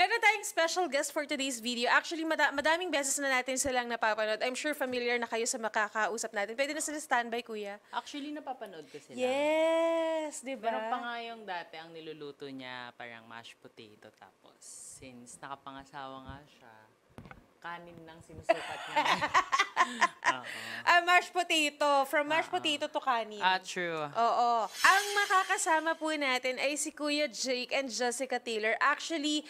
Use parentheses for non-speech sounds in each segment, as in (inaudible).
Meron tayong special guest for today's video. Actually, mada- madaming beses na natin silang napapanood. I'm sure familiar na kayo sa makakausap natin. Pwede na sila standby, kuya. Actually, napapanood ko sila. Yes, di ba? Meron pa nga yung dati, ang niluluto niya parang mashed potato. Tapos, since nakapangasawa nga siya, kanin nang sinusukat niya. (laughs) Oo. Ah, mashed potato. From mashed potato to kanin. Ah, true. Oo. Ang makakasama po natin ay si Kuya Jake and Jessica Taylor. Actually,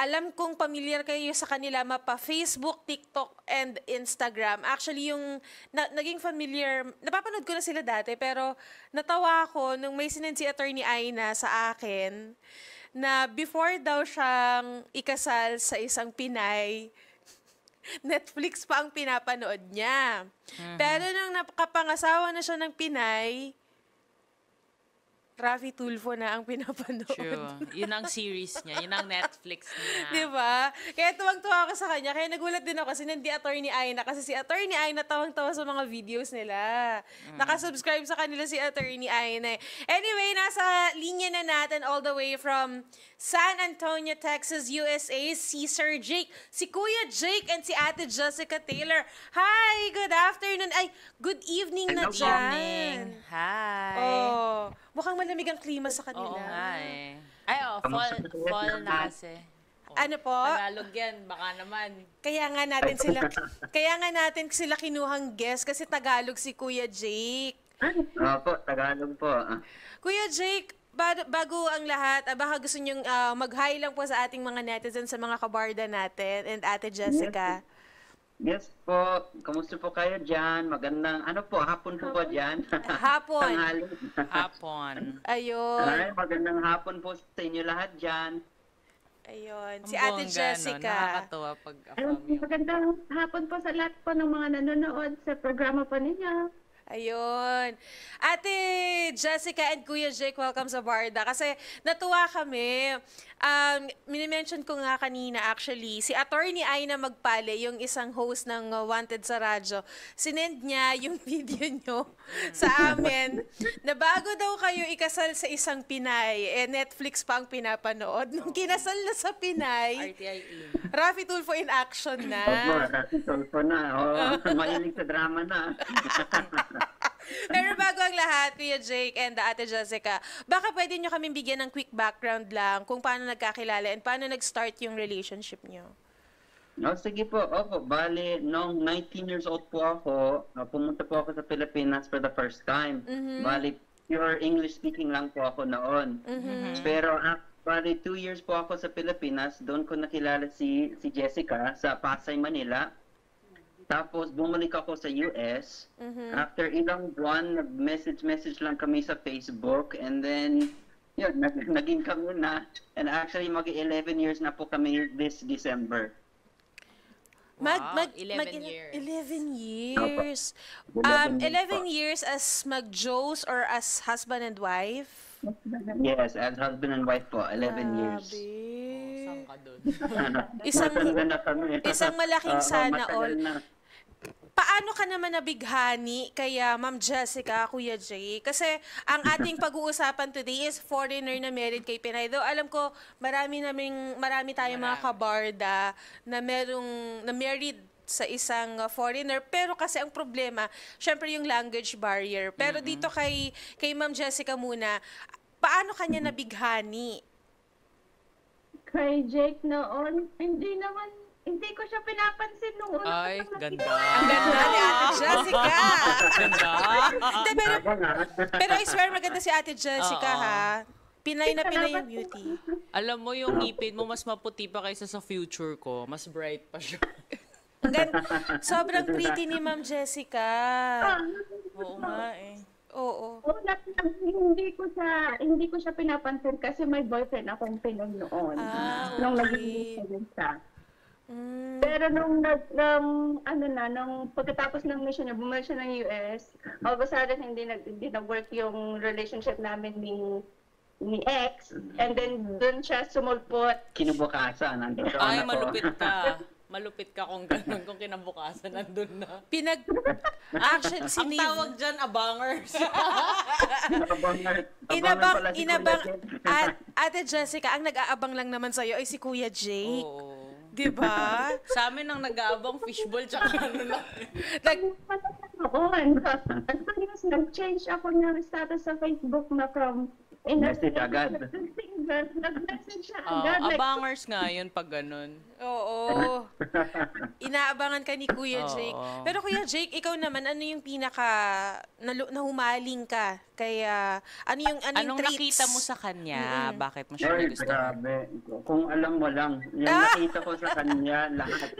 alam kong familiar kayo sa kanila mapa Facebook, TikTok, and Instagram. Actually, yung na- naging familiar, napapanood ko na sila dati, pero natawa ako nung may sinend si Attorney Aina sa akin na before daw siyang ikasal sa isang Pinay, (laughs) Netflix pa ang pinapanood niya. Pero nung nakapangasawa na siya ng Pinay, Rafi Tulfo na ang pinapanood. True. Yun ang series niya. Yun ang Netflix niya. (laughs) Di ba? Kaya tuwang-tuwa ako sa kanya. Kaya nagulat din ako kasi hindi attorney Aina. Kasi si attorney Aina tawang-tawa sa mga videos nila. Nakasubscribe sa kanila si attorney Aina. Anyway, nasa linya na natin all the way from San Antonio, Texas, USA, si Sir Jake, si Kuya Jake, and si Ate Jessica Taylor. Hi! Good afternoon. Ay, good evening na Hello, dyan. Hi. Oh, mukhang malamig ang klima sa kanila. Oo nga eh. Ay, oh, fall, po? fall na kasi. Oh, Ano po? Tagalog yan, baka naman. Kaya nga natin sila (laughs) kaya nga natin sila kinuhang guest kasi Tagalog si Kuya Jake. Opo, Tagalog po. Kuya Jake, ba- bago ang lahat, ah, baka gusto niyong ah, mag-hi lang po sa ating mga netizens sa mga kabarda natin and Ate Jessica. Yes po, kamusta po kayo dyan? Magandang, ano po, hapon po ba dyan? (laughs) Hapon. Tanghali. Hapon. Ayun. Ay, magandang hapon po sa inyo lahat dyan. Ayun. Ang Si Ate bongga, no? Jessica. Nakakatawa pag Ayun, yung... magandang hapon po sa lahat po ng mga nanonood sa programa po ninyo. Ayun. Ate Jessica and Kuya Jake, welcome sa Barda. Kasi natuwa kami. Um, minimension ko nga kanina actually, si attorney Aina Magpale, yung isang host ng uh, Wanted sa radyo, sinend niya yung (laughs) video nyo sa amin na bago daw kayo ikasal sa isang Pinay, eh Netflix pa ang pinapanood. Nung kinasal na sa Pinay, RTI in. Rafi Tulfo in action Opo, na. ratitol po na. Oh, mahilig sa drama na. (laughs) Pero bago ang lahat, Kuya Jake and Ate Jessica, baka pwede nyo kami bigyan ng quick background lang kung paano nagkakilala and paano nag-start yung relationship nyo. Oh, sige po. Opo, bali, nung 19 years old po ako, ah, pumunta po ako sa Pilipinas for the first time. Bali, pure English speaking lang po ako noon. Pero ah, bali, two years po ako sa Pilipinas, doon ko nakilala si, si Jessica sa Pasay, Manila. Tapos bumalik ako sa US. After ilang buwan, nag-message-message lang kami sa Facebook. And then, yun, nag (laughs) naging kami na. And actually, mag-11 years na po kami this December. Wow, 11 years. 11 years. Um, 11 years 11 po. years as mag-Joes or as husband and wife? Yes, as husband and wife po, 11 years. Grabe. Saan ka doon? Isang- (laughs) isang malaking sana all. na. Paano ka naman nabighani kaya Ma'am Jessica, Kuya Jay? Kasi ang ating (laughs) pag-uusapan today is foreigner na married kay Pinay. Though alam ko marami naming marami tayong mga Marami. kabarda na merong na married sa isang foreigner pero kasi ang problema syempre yung language barrier. Pero dito kay kay Ma'am Jessica muna, paano kanya nabighani? Kay Jake noon, hindi naman, hindi ko siya pinapansin nung una. Ay, ganda. Ang ganda ni Ate Jessica. Ganda. Hindi, pero, pero I swear maganda si Ate Jessica ha. Pinay na pinay yung beauty. Alam mo, yung ngipin mo mas maputi pa kaysa sa future ko. Mas bright pa siya. Gan- sobrang pretty ni Ma'am Jessica. Oo nga eh. Oo. Una, hindi ko siya, hindi ko siya pinapansin kasi may boyfriend akong Pinoy noon. Ah, Nung okay. naging mission siya. Mm, Pero nung nag, um, ano na, nung pagkatapos ng mission niya, bumalik siya ng US, all of a sudden hindi, nag, hindi nag-work yung relationship namin ni ni ex, and then dun siya sumulpot. Kinabukasan, nandito Ay, malupit ka. (laughs) malupit ka kung ganun, kung kinabukasan nandun na. Pinag... Actually, Ang sinave. tawag dyan, abangers. (laughs) Abang, Inabang, si inabang, at, Ate Jessica, ang nag-aabang lang naman sa'yo ay si Kuya Jake. Oo. Di ba? Sa amin ang nag-aabang fishball tsaka ano lang. Nag, Noon, nag-change ako ng status sa Facebook na from Message agad. Nag-message siya agad. like, abangers nga yun pag ganun. oo. (laughs) Inaabangan ka ni Kuya Oo. Jake. Pero Kuya Jake, ikaw naman, ano yung pinaka nalu- nahumaling ka? Kaya, ano yung, ano yung Anong traits? nakita mo sa kanya? Bakit mo siya Ay, nagustuhan? grabe. Kung alam mo lang, yung Ah! nakita ko sa kanya, (laughs) lahat.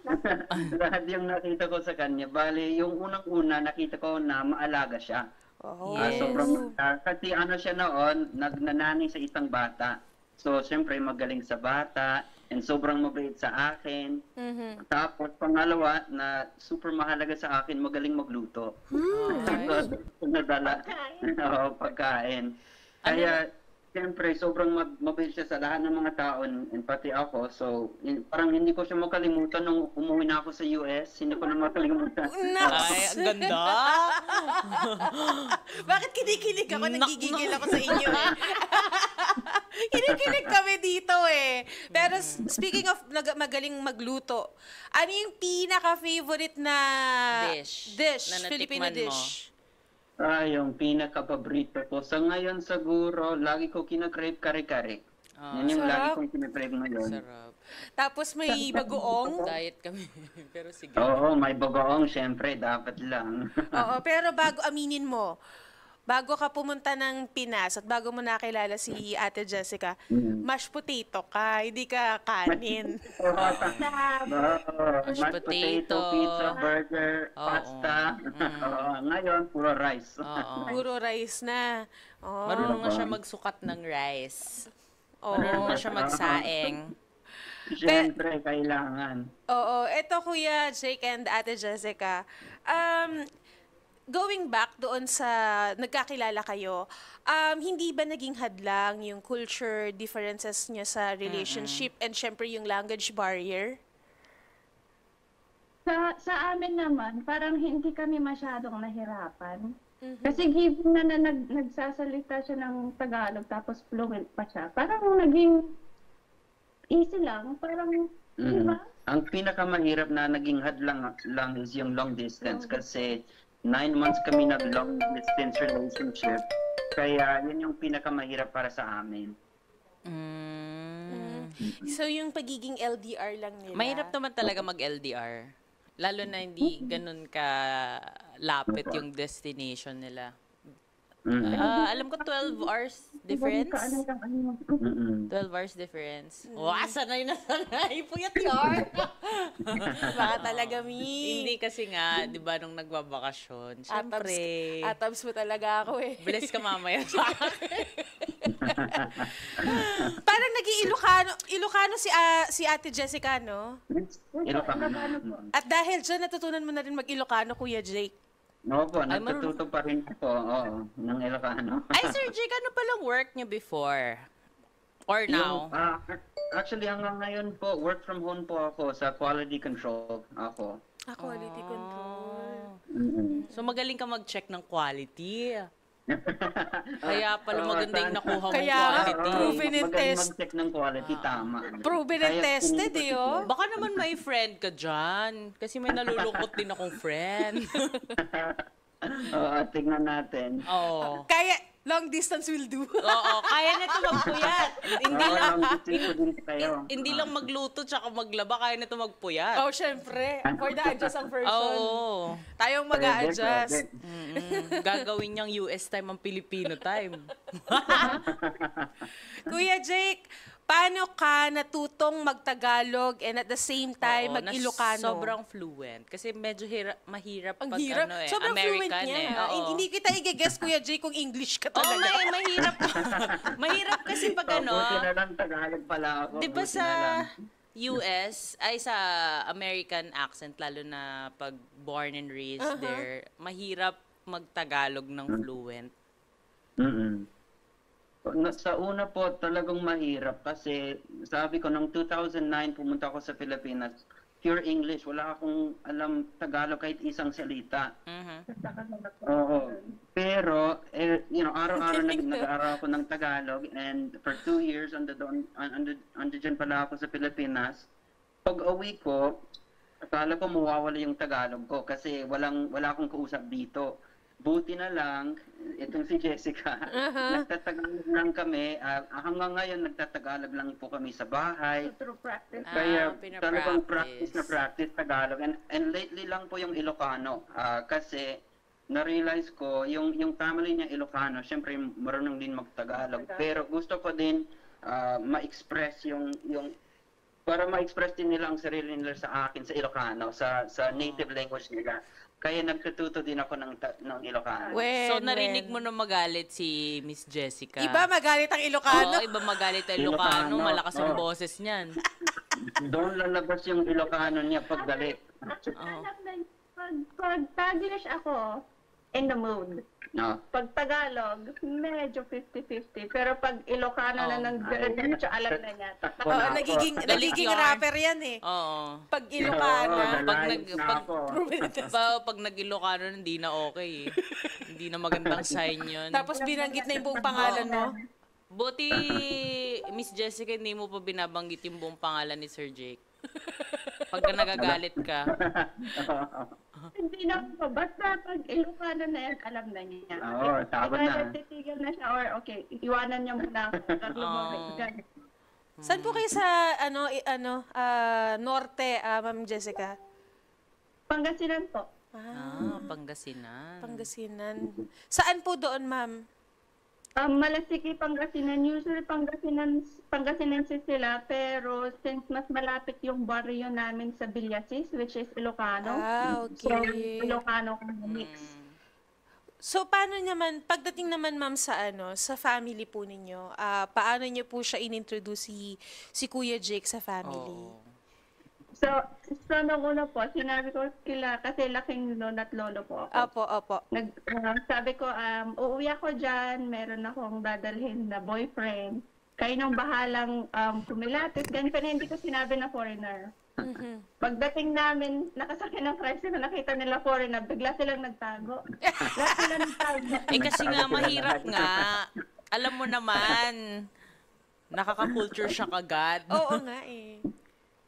(laughs) lahat yung nakita ko sa kanya. Bali, yung unang-una, nakita ko na maalaga siya. Oh. Ah, Yes. sobrang, ah, kasi ano siya noon, nagnanani sa isang bata. So, siyempre, magaling sa bata, and sobrang mabait sa akin. Mhm. Tapos, pangalawa, na super mahalaga sa akin, magaling magluto. (laughs) Okay. Nadala. (laughs) Oo, pagkain. Kaya, siyempre, sobrang mag mabait siya sa lahat ng mga tao, and pati ako. So, in- parang hindi ko siya makalimutan nung umuwi na ako sa US. Hindi ko na makalimutan. Ay, ang ganda. (laughs) Bakit kinikilig ako? Nagigigil ako sa inyo eh. (laughs) kinikilig kami dito eh. Pero speaking of magaling magluto, ano yung pinaka-favorite na Dish dish na Filipino natikman mo? Ah, yung pinaka-paborito ko. Sa ngayon, siguro, lagi ko kinakrave kare-kare. Ah, Yan yung lagi sarap. kong kinakrave ngayon. Sarap. Tapos may bagoong. Diet kami. (laughs) Pero sige. Oo, may bagoong, syempre, dapat lang. Oo, pero bago aminin mo, bago ka pumunta ng Pinas at bago mo nakilala si Ate Jessica, Mm. mashed potato ka, hindi ka kanin. (laughs) Mashed mashed potato. pizza, burger, Oo. pasta. (laughs) Oo, ngayon, puro rice. Oo. Puro rice na. Oh. Marunong na siya magsukat ng rice. Oo. Marunong na siya magsaeng. (laughs) Siyempre, kailangan. Oo, eto Kuya Jake and Ate Jessica. Um, going back doon sa nagkakilala kayo, um, hindi ba naging hadlang yung culture differences niya sa relationship and syempre yung language barrier? Sa, sa amin naman, parang hindi kami masyadong nahirapan. Mhm. Kasi given na, na nag, nagsasalita siya ng Tagalog tapos fluent pa siya, parang naging easy lang. Parang, di Mm. ba? Ang pinakamahirap na naging hadlang lang is yung long distance kasi nine months kami nag long distance relationship. Kaya yun yung pinakamahirap para sa amin. Mm. So yung pagiging LDR lang nila. Mahirap naman talaga mag-LDR. Lalo na hindi ganun ka lapit yung destination nila. Mm-mm. Ah, alam ko 12 hours difference. Ka, ano, lang, ano. 12 hours difference. Wow, sanay na sanay. (laughs) Puyat yun. (laughs) Baka talaga, Mi. Hindi kasi nga, di ba, nung nagbabakasyon, syempre, Atabs mo talaga ako eh. bless ka mamaya (laughs) sa akin. Parang naging Ilocano, Ilocano si, ah, si Ate Jessica, no? Ilocano. At dahil dyan, natutunan mo na rin mag-Ilocano, Kuya Jake. Oo po, Ay, natututo pa rin ako, oo, ng Ilocano. (laughs) Ay, Sir Jake, ano palang work niyo before? Or now? Yung, ah, actually, hanggang ngayon po, work from home po ako sa quality control ako. Ah, quality control. Mm-mm. So, magaling ka mag-check ng quality. Kaya pala Oo, maganda yung saan- nakuha mong Kaya, quality. Proven and magaling test. mag-check ng quality, tama. Proven and Kaya tested, eh, oh. Baka naman may friend ka dyan. Kasi may nalulungkot din akong friend. (laughs) Oo, tignan natin. Oo. Kaya, long distance will do. (laughs) Oo, kaya na ito magpuyat. (laughs) Hindi Oo, lang, long distance ko din kayo. hindi lang magluto tsaka maglaba, kaya na ito magpuyat. oh, syempre. For the adjust ang person. Oo. Tayong mag Pwede, adjust pwede. Mm-mm. Gagawin niyang US time ang Filipino time. (laughs) Kuya Jake, paano ka natutong magtagalog and at the same time Oo, na mag-Ilocano? Sobrang fluent. Kasi medyo hirap, mahirap Ang pag hirap. ano eh, Sobrang fluent American niya. eh. Oo. Hindi kita i-guess, Kuya Jake, kung English ka Oo, talaga. may, mahirap. (laughs) mahirap kasi pag ano, Buti na lang Tagalog pala ako. di ba buti sa na lang. US, ay sa American accent, lalo na pag born and raised Uh-huh. there, mahirap magtagalog ng fluent. Mm-mm. Sa una po, talagang mahirap kasi sabi ko, nung 2009 pumunta ako sa Pilipinas, pure English. Wala akong alam Tagalog kahit isang salita. Mhm. Oo. Pero, eh, you know, araw-araw nag nag-aaral ako ng Tagalog and for two years, ando doon, ando, ando dyan pala ako sa Pilipinas. Pag uwi ko, akala ko mawawala yung Tagalog ko kasi walang, wala akong kausap dito. Buti na lang, itong si Jessica, nagtatagalog lang kami. ah, hanggang ngayon, nagtatagalog lang po kami sa bahay. Through practice. Ah, Kaya pinapractice. talagang practice na practice Tagalog. And, and lately lang po yung Ilocano. Ah, kasi na-realize ko, yung, yung family niya Ilocano, syempre marunong din mag-Tagalog. Pero gusto ko din ah, ma-express yung, yung para ma-express din nila ang sarili nila sa akin sa Ilocano, sa sa native language nila. Kaya nagtututo din ako ng, ta- ng Ilocano. When, So, narinig when. mo na magalit si Miss Jessica. Iba magalit ang Ilocano. Oo, iba magalit ang Ilocano. Ilocano, Malakas ang boses niyan. Doon lalabas yung Ilocano niya pag galit. Na, pag, pag Taglish ako, in the mood. No. Pag Tagalog, medyo 50-50. Pero pag Ilocano na Oo. nang diretso, alam na niya. (laughs) Oo, na ako. nagiging, nagiging rapper yan eh. Oo. Pag Ilocano. Oo, Pag nag- na pag-. (laughs) Ba, pag nag-Ilocano, hindi na okay eh. hindi na magandang sign yun. Tapos binanggit na yung buong pangalan mo. Buti, Miss Jessica, hindi mo pa binabanggit yung buong pangalan ni Sir Jake. Pagka nagagalit ka. Hindi na po. Basta pag Ilocano na yan, alam na niya. Oo, tama na. Either titigil na siya or okay, iwanan niya muna ako. (laughs) Ganun. Saan po kayo sa ano i- ano ah, norte, ah, Ma'am Jessica? Pangasinan po. Ah, Pangasinan. Pangasinan. Saan po doon, Ma'am? Um, Malasiki, Pangasinan. Usually, Pangasinan, Pangasinensis sila. Pero since mas malapit yung barrio namin sa Villasis, which is Ilocano. Ah, So, okay. Ilocano kami mix. Mm. So paano naman pagdating naman ma'am sa ano, sa family po ninyo, ah, paano niyo po siya inintroduce si si Kuya Jake sa family? Oo. So, so nung una po, sinabi ko kila, kasi laking lolo at lolo po ako. Opo, opo. Nag, ah, sabi ko, um, uuwi ako dyan, meron akong dadalhin na boyfriend. Kayo nang bahalang um, kumilatis. Ganun pa na hindi ko sinabi na foreigner. Mhm. Pagdating namin, nakasakyan ng tricycle, nakita nila foreigner, bigla silang nagtago. Lahat (laughs) sila nagtago. Eh kasi nga, mahirap nga. Alam mo naman, nakaka-culture shock agad. Oo nga eh.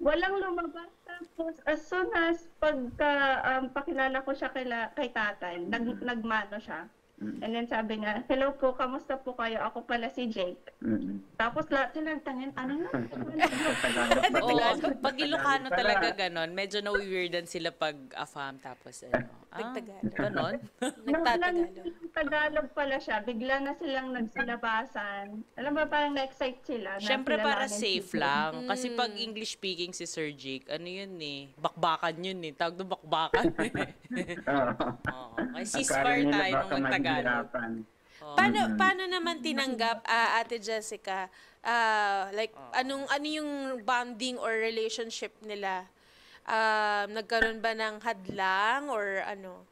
Walang lumabas. Tapos, as soon as pagka um, pakilala ko siya kay, kay tatay, nag, nagmano siya. And then sabi niya, hello po, kamusta po kayo? Ako pala si Jake. Mm-mm. Tapos lahat sila nagtangin, ano na? (laughs) Oo, pag Ilocano talaga ganon, medyo na-weirdan sila pag afam tapos ano. (laughs) Ah, Nagtagalog. ganon? (laughs) Nagtatagalog. Tagalog pala siya, bigla na silang nagsalabasan. Alam mo, parang na-excite sila. na Siyempre para kilalanin safe lang. Kasi pag English speaking si Sir Jake, ano yun eh, bakbakan yun eh. Tawag doon bakbakan. Oo. Oo. Ay, Akala ceasefire tayo baka nung mahihirapan. Paano paano naman tinanggap ah, Ate Jessica? ah, like anong ano yung bonding or relationship nila? Ah, nagkaroon ba ng hadlang or ano?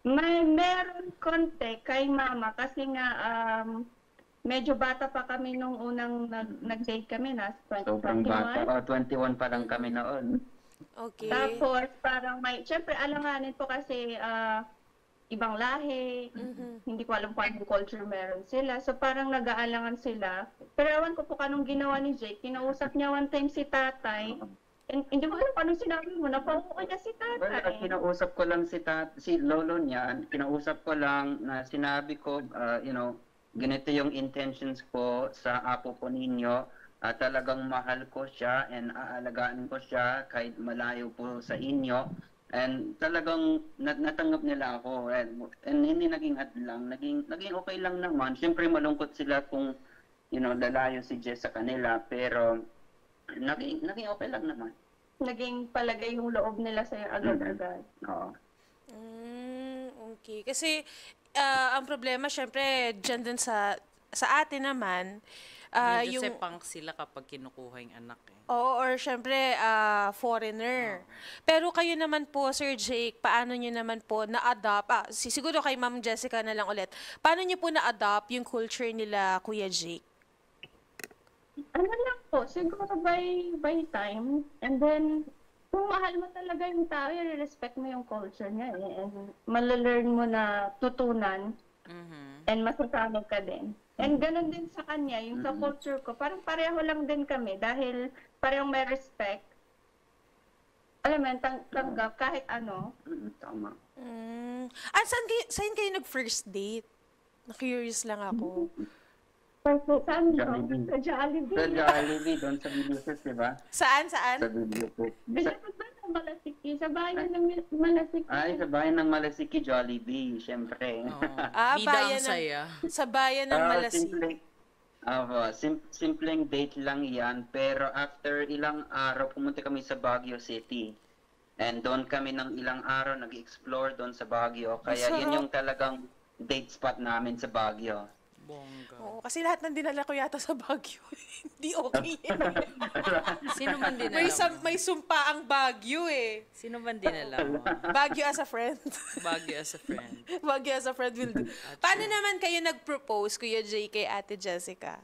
May meron konti kay mama kasi nga um, medyo bata pa kami nung unang nag, nag-date kami na Sobrang bata. 21. Oh, 21 pa lang kami noon. Okay. Tapos parang may, syempre alanganin po kasi ah, ibang lahi, hindi ko alam kung anong culture meron sila. So parang nag-aalangan sila. Pero ewan ko po kanong ginawa ni Jake. Kinausap niya one time si tatay. And, hindi ko alam kung anong sinabi mo. Napauuwi na si Well, tatay. at kinausap ko lang si, tat, si lolo niya, kinausap ko lang na sinabi ko, uh, you know, ganito yung intentions ko sa apo ko ninyo. Ah, talagang mahal ko siya and aalagaan ko siya kahit malayo po sa inyo. And talagang nat- natanggap nila ako. And, and hindi naging hadlang, naging, naging okay lang naman. Siyempre malungkot sila kung, you know, lalayo si Jess sa kanila. Pero naging, naging okay lang naman. Naging palagay yung loob nila sa'yo agad-agad. Oo. Mm, okay. Kasi ah, ang problema syempre diyan din sa sa atin naman ah, Medyo yung sepang sila kapag kinukuha yung anak eh. Oo, or syempre, ah, foreigner. Pero kayo naman po, Sir Jake, paano nyo naman po na-adopt, ah, si- siguro kay Ma'am Jessica na lang ulit, paano nyo po na-adopt yung culture nila, Kuya Jake? Ano lang po, siguro by, by time. And then, kung mahal mo talaga yung tao, i-respect mo yung culture niya eh. And malalearn mo na tutunan Mhm. and masasanag ka din. And ganun din sa kanya, yung sa culture ko, parang pareho lang din kami dahil parehong may respect. Alam mo, tang- tanggap kahit ano. Mm, Tama. Mm. Ah, saan kayo, saan kayo nag-first date? Na-curious lang ako. Saan? Jollibee. Sa Jollibee. Sa Jollibee, doon sa Bilises, di ba? Saan, saan? Sa ba sa Malasiki? Sa bayan ng Malasiki. Ay, sa bayan ng Malasiki, Jollibee, syempre. Oo. (laughs) Ah, bayan ng- saya. Sa bayan ng Ah, Malasik. simpleng, Aba, sim- simpleng date lang yan. Pero after ilang araw, pumunta kami sa Baguio City. And doon kami ng ilang araw nag-explore doon sa Baguio. Kaya Masarap. yun yung talagang date spot namin sa Baguio. Bongga. Oo, kasi lahat ng dinala ko yata sa Baguio. (laughs) Hindi okay. Sino man dinala may, sam- may sumpa ang Baguio eh. Sino man dinala mo? Baguio as a friend. (laughs) Baguio as a friend. Baguio as a friend will do. Paano naman kayo nag-propose, Kuya Jay, kay Ate Jessica?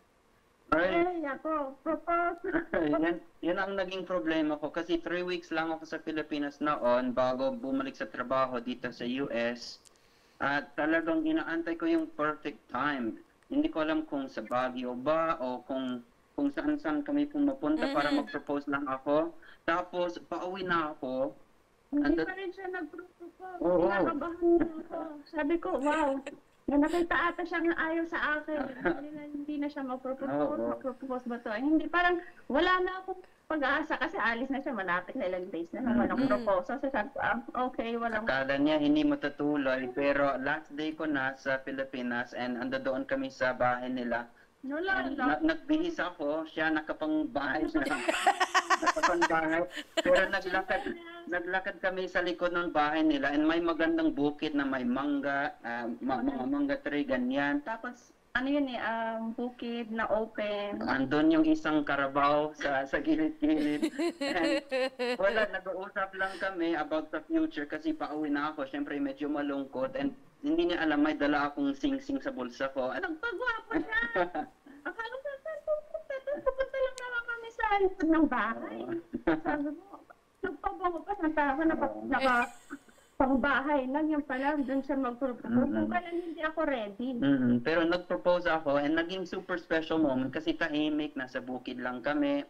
Ay, ako, propose. (laughs) yan, yun ang naging problema ko. Kasi three weeks lang ako sa Pilipinas noon bago bumalik sa trabaho dito sa US. At talagang inaantay ko yung perfect time. Hindi ko alam kung sa Baguio ba o kung kung saan saan kami pumapunta para mag-propose lang ako. Tapos, pauwi na ako. Hindi pa rin siya nag-propose. Oo. Kinakabahan na ako. Sabi ko, wow. Na nakita ata siya nga ayaw sa akin. Hindi na, hindi na siya mag-propose. Oo. Mag-propose ba to? Hindi, parang wala na akong pag-asa kasi alis na siya. Malapit na ilang days na naman ang proposal. So sabi ko, ah, okay, walang Akala niya hindi matutuloy. Pero last day ko na sa Pilipinas and ando doon kami sa bahay nila. wala Na, lang. nagbihis ako, siya nakapangbahay siya. nakapangbahay. Pero naglakad, naglakad kami sa likod ng bahay nila and may magandang bukit na may mangga, ah, ma- mga mangga tree, ganyan. Tapos, ano yun eh, um, bukid na open. Andun yung isang karabaw sa sa gilid-gilid. (laughs) Wala, nag-uusap lang kami about the future kasi pauwi na ako. Siyempre, medyo malungkot and hindi niya alam, may dala akong sing-sing sa bulsa ko. At Nagpagwapo siya. (laughs) Akala ko, saan pupunta? Doon pupunta lang naman kami sa likod ng bahay. Sabi ko, nagpabango pa sa tao na naka pang bahay lang yung pala doon siya magpropose. Kung kailan hindi ako ready. Mm, pero nag-propose ako and naging super special moment kasi tahimik, nasa bukid lang kami.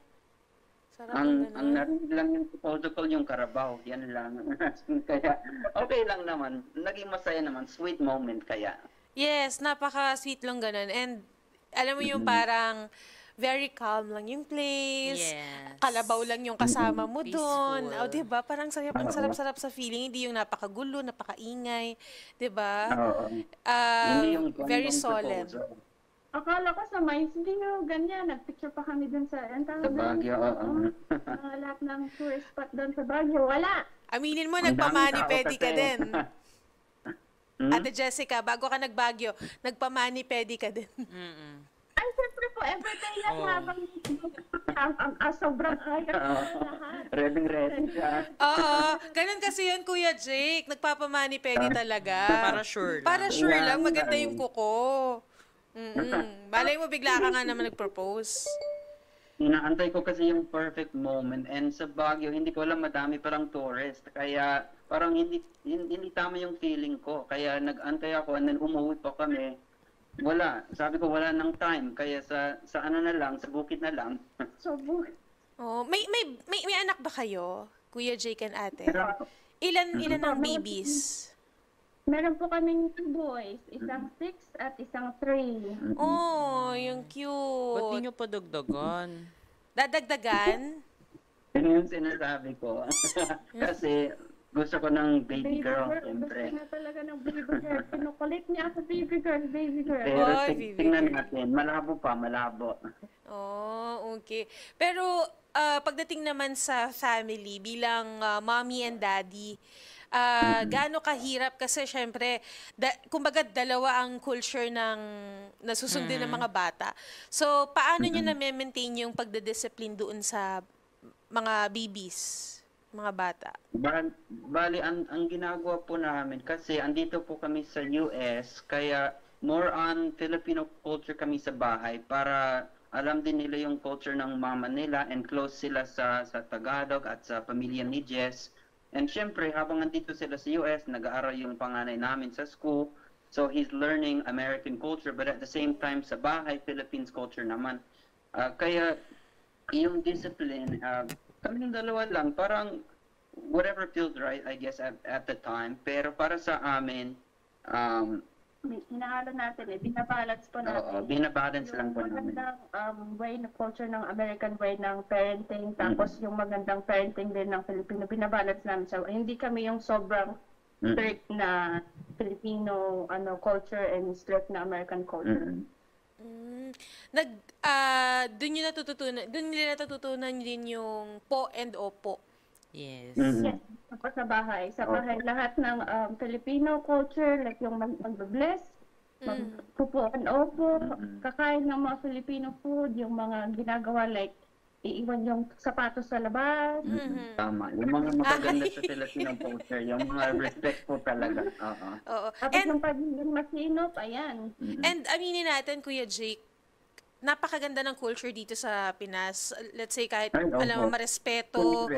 Sarap Ang ang ang narinig lang yung proposal ko yung karabaw, yan lang. (laughs) kaya okay lang naman, naging masaya naman, sweet moment kaya. Yes, napaka-sweet lang ganun. And alam mo yung parang very calm lang yung place. Yes. Kalabaw lang yung kasama mo doon. O, di ba? Parang sarap, ang sarap-sarap sa feeling. Hindi yung napakagulo, napakaingay. Di ba? Um, Hindi yung very solemn. proposal. Akala ko sa Mines View, ganyan. Nagpicture pa kami doon sa, Sa? Baguio, oo. Mga lahat ng tourist spot doon sa Baguio. Wala. Aminin mo, nagpamani-pedi ka din. Hmm? Ate Jessica, bago ka nagbagyo, nagpamani-pedi ka din. Mm-mm. Everyday lang Oo. habang ang, (laughs) ang sobrang ayaw Oo. lahat. ready, ready siya. Oo, ganun kasi yun, Kuya Jake. Nagpapamani-pedi talaga. Para sure lang. Para sure lang, maganda yung kuko. Mm-mm. Balay mo, bigla ka nga naman nag-propose. Inaantay ko kasi yung perfect moment and sa Baguio, hindi ko alam madami parang tourist. Kaya parang hindi, hindi, hindi tama yung feeling ko. Kaya nag-antay ako and then umuwi pa kami. Wala. Sabi ko wala nang time. Kaya sa sa ano na lang, sa bukid na lang. (laughs) So, bu- Oh, may, may, may, may anak ba kayo? Kuya Jake and ate? Pero, Ilan, ilan ang babies? meron po kaming two boys. Isang six at isang three. Oh, yung Ba't di cute. nyo pa dagdagan? Dadagdagan? yun yung sinasabi ko. (laughs) kasi gusto ko ng baby girl, Gusto siyempre. na talaga ng baby girl. Kinukulit niya ako, baby girl, baby girl. Pero Oy, ting- baby tingnan girl. natin, malabo pa, malabo. Oh, okay. Pero ah, pagdating naman sa family bilang ah, mommy and daddy, ah gaano kahirap kasi syempre da, kumbaga dalawa ang culture ng nasusundin ng mga bata. So paano niyo na-maintain yung pagdediscipline doon sa mga babies, mga bata? Ba- bali, ang, ang ginagawa po namin, kasi andito po kami sa US, kaya more on Filipino culture kami sa bahay para alam din nila yung culture ng mama nila and close sila sa sa Tagalog at sa pamilya ni Jess. And syempre, habang nandito sila sa US, nag-aaral yung panganay namin sa school. So he's learning American culture but at the same time sa bahay, Philippines culture naman. Ah, kaya yung discipline, uh, kami ng dalawa lang, parang whatever feels right, I guess, at, at the time. Pero para sa amin, um, Inaalo natin eh, binabalance po oo, natin. binabalance lang po namin. magandang um, way na culture ng American way ng parenting, tapos yung magandang parenting din ng Filipino, binabalance namin. So, hindi kami yung sobrang strict na Filipino ano culture and strict na American culture. Mm. Mm. Nag, ah, doon nyo natututunan, doon nila natututunan din yung po and opo. Yes. Mm. Yes, sa bahay. Sa bahay, lahat ng um, Filipino culture, like yung mag- magbe-bless, magpupuan opo, Mm. kakain ng mga Filipino food, yung mga ginagawa like iiwan yung sapatos sa labas. Mm. Tama. Yung mga magaganda sa Filipino culture, yung mga respectful talaga. (laughs) Oo. Oo. Tapos And, yung pagiging masinop, ayan. Mm. and aminin natin, Kuya Jake, napakaganda ng culture dito sa Pinas. Let's say kahit Ay, alam mo marespeto.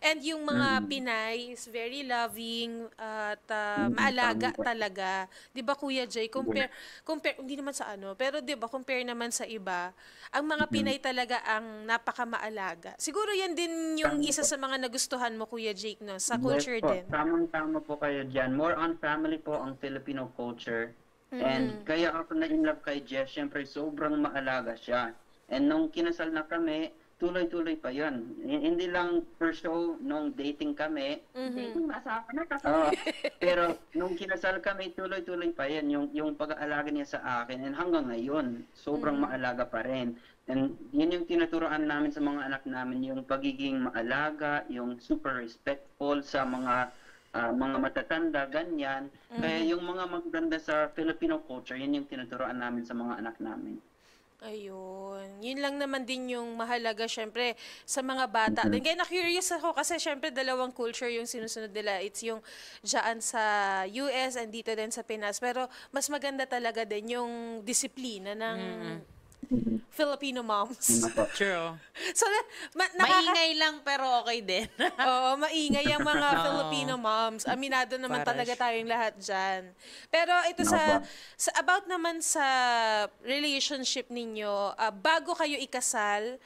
And yung mga Mm. Pinay is very loving at uh, Mm, maalaga tama talaga. 'Di ba Kuya Jay? Compare compare hindi naman sa ano, pero 'di ba compare naman sa iba, ang mga Pinay talaga ang napakamaalaga. Siguro 'yan din yung Tama isa po. sa mga nagustuhan mo Kuya Jake no sa Yes culture po, din. Tamang-tama po kayo dyan. More on family po ang Filipino culture. And kaya ako na in love kay Jess, syempre sobrang maalaga siya. And nung kinasal na kami, tuloy-tuloy pa yun. Hindi lang first show, nung dating kami, Dating maasawa na kasi Oo. (laughs) pero nung kinasal kami, tuloy-tuloy pa yan. Yung, yung pag-aalaga niya sa akin. And hanggang ngayon, sobrang maalaga pa rin. And yun yung tinuturoan namin sa mga anak namin, yung pagiging maalaga, yung super respectful sa mga ah, mga matatanda, ganyan. Kaya yung mga maganda sa Filipino culture, yun yung tinuturoan namin sa mga anak namin. Ayun. Yun lang naman din yung mahalaga, syempre, sa mga bata. Then, kaya na-curious ako kasi, syempre, dalawang culture yung sinusunod nila. It's yung dyan sa US and dito din sa Pinas. Pero, mas maganda talaga din yung disiplina ng Filipino moms. True. (laughs) so, na, ma- nakaka- Maingay lang pero okay din. (laughs) Oo, maingay ang mga Oo. Filipino moms. Aminado naman Para talaga tayong lahat dyan. Pero ito sa, Opo. sa about naman sa relationship ninyo, ah, bago kayo ikasal,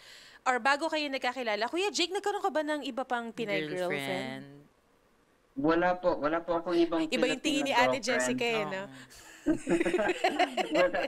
or bago kayo nagkakilala, Kuya Jake, nagkaroon ka ba ng iba pang Pinay girlfriend? Wala po, wala po akong ibang Iba yung tingin ni Ate Jessica eh, no? (laughs) Wala.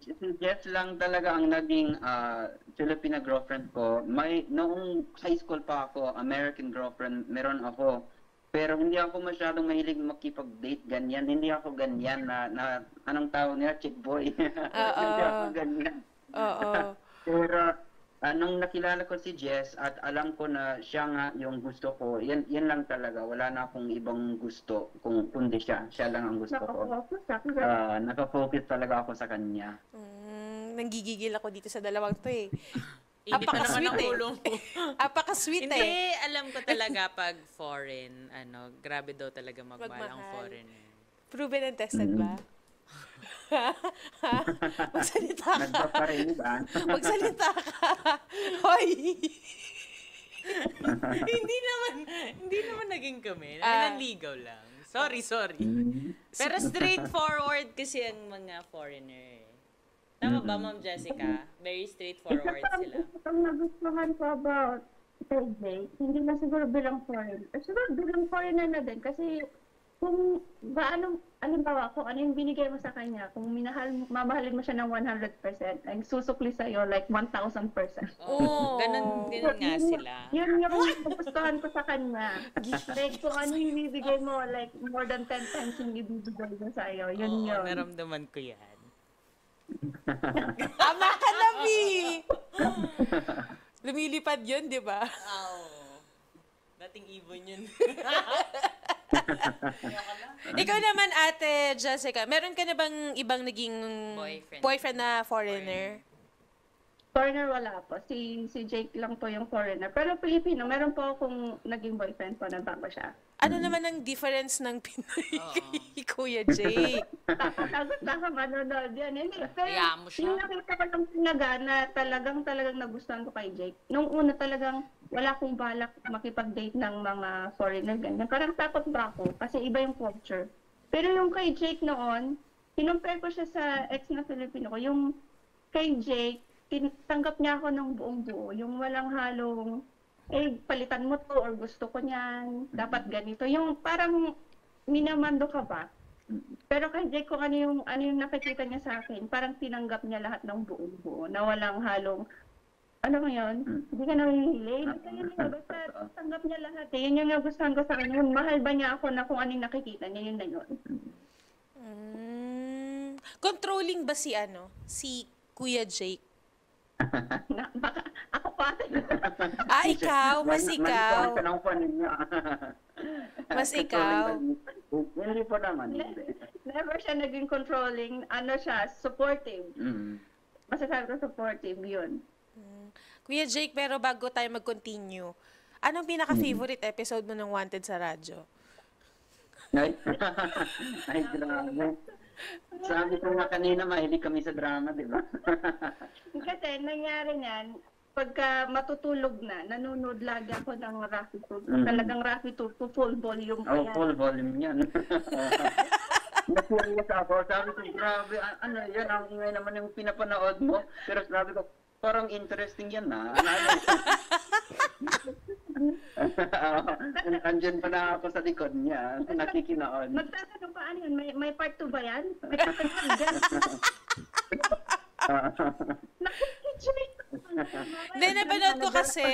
Si, si Jess lang talaga ang naging ah, Filipina girlfriend ko. May noong high school pa ako, American girlfriend, meron ako. Pero hindi ako masyadong mahilig makipag-date ganyan. Hindi ako ganyan na, na anong tawag nila, chick boy. (laughs) hindi ako ganyan. Oo. (laughs) Pero anong nakilala ko si Jess at alam ko na siya nga yung gusto ko, yan, yan lang talaga. Wala na akong ibang gusto kung kundi siya. Siya lang ang gusto ko. nakafocus ako. Ah, nakafocus talaga ako sa kanya. Mm, nanggigigil ako dito sa dalawang to eh. (laughs) Apaka-sweet eh. (laughs) Apaka-sweet Hindi, eh. alam ko talaga pag foreign, ano, grabe daw talaga magmahal ang foreign. Proven and tested ba? (laughs) Magsalita ka. Nagpaparinig ah. (laughs) Magsalita ka. Hoy! (laughs) hindi naman, hindi naman naging kami. Ah. Nanligaw lang. Sorry, sorry. Mm. Pero straightforward kasi ang mga foreigner. eh. Tama ba, Ma'am Jessica? Very straightforward Isa sila. ang nagustuhan ko about Jake, hindi na siguro bilang foreigner. Eh, siguro bilang foreigner na din kasi kung gaano, alimbawa, kung ano yung binigay mo sa kanya, kung minahal, mo- mamahalin mo siya ng 100%, ang susukli sa'yo like 1,000%. Oo, (laughs) ganun, ganun nga Yun- sila. Yun yung (laughs) nagustuhan ko sa kanya. like, kung ano yung ibibigay mo, like, more than 10 times yung ibibigay mo sa'yo. Yun Oo, yun. naramdaman ko yan. (laughs) Tama ka na, B! Lumilipad yun, di ba? Oo. Dating ibon yun. (laughs) Ikaw naman, ate Jessica, meron ka na bang ibang naging Boyfriend. boyfriend na foreigner? Foreigner wala po. Si si Jake lang po yung foreigner. Pero Filipino, meron po akong naging boyfriend po na bago siya. Ano naman ang difference ng Pinoy (laughs) kay Kuya Jake? Na ka manonood yan. Hindi, pero Hayaan mo siya. yung nakita ko lang talaga na talagang talagang nagustuhan ko kay Jake. Nung una talagang wala akong balak makipag-date ng mga foreigner ganyan. Parang takot ba ako kasi iba yung culture. Pero yung kay Jake noon, kinumpare ko siya sa ex na Filipino ko. Yung kay Jake, tanggap niya ako ng buong buo. Yung walang halong, eh, palitan mo to or gusto ko niyan, dapat ganito. Yung parang minamando ka ba? Pero kay Jake, kung ano yung, ano yung nakikita niya sa akin, parang tinanggap niya lahat ng buong buo, na walang halong, ano mo yun? Hindi ka nangihiling. Basta yun yun, basta tanggap niya lahat. Eh. Yun yung nagustuhan ko sa kanya. Mahal ba niya ako na kung ano yung nakikita niya, yun na yun. Mm, controlling ba si ano? Si Kuya Jake? (laughs) Na, baka. Ah, ikaw, mas ikaw. ninyo. Mas ikaw. Hindi po naman. Never siya naging controlling. Ano siya, supportive. Mm. Masasabi ko supportive, yun. Kuya Jake, pero bago tayo mag-continue, anong pinaka-favorite episode mo ng Wanted sa radyo? Ay, (laughs) ay, grabe. Sabi ko nga kanina, mahilig kami sa drama, di ba? Kasi nangyari niyan, pagka matutulog na, nanonood lagi ako ng Rafi Tulfo. Mm. Talagang Rafi Tulfo, full volume pa oh, yan. full volume yan. (laughs) Nasurious ako. Sabi ko, grabe, ano yan, ang ingay naman yung pinapanood mo. Pero sabi ko, parang interesting yan (laughs) na. Andyan pa na ako sa likod niya, nakikinood. Magtatanong pa, ano yun, may, may part 2 ba yan? May part 2 dyan? (laughs) Hindi, napanood ko kasi,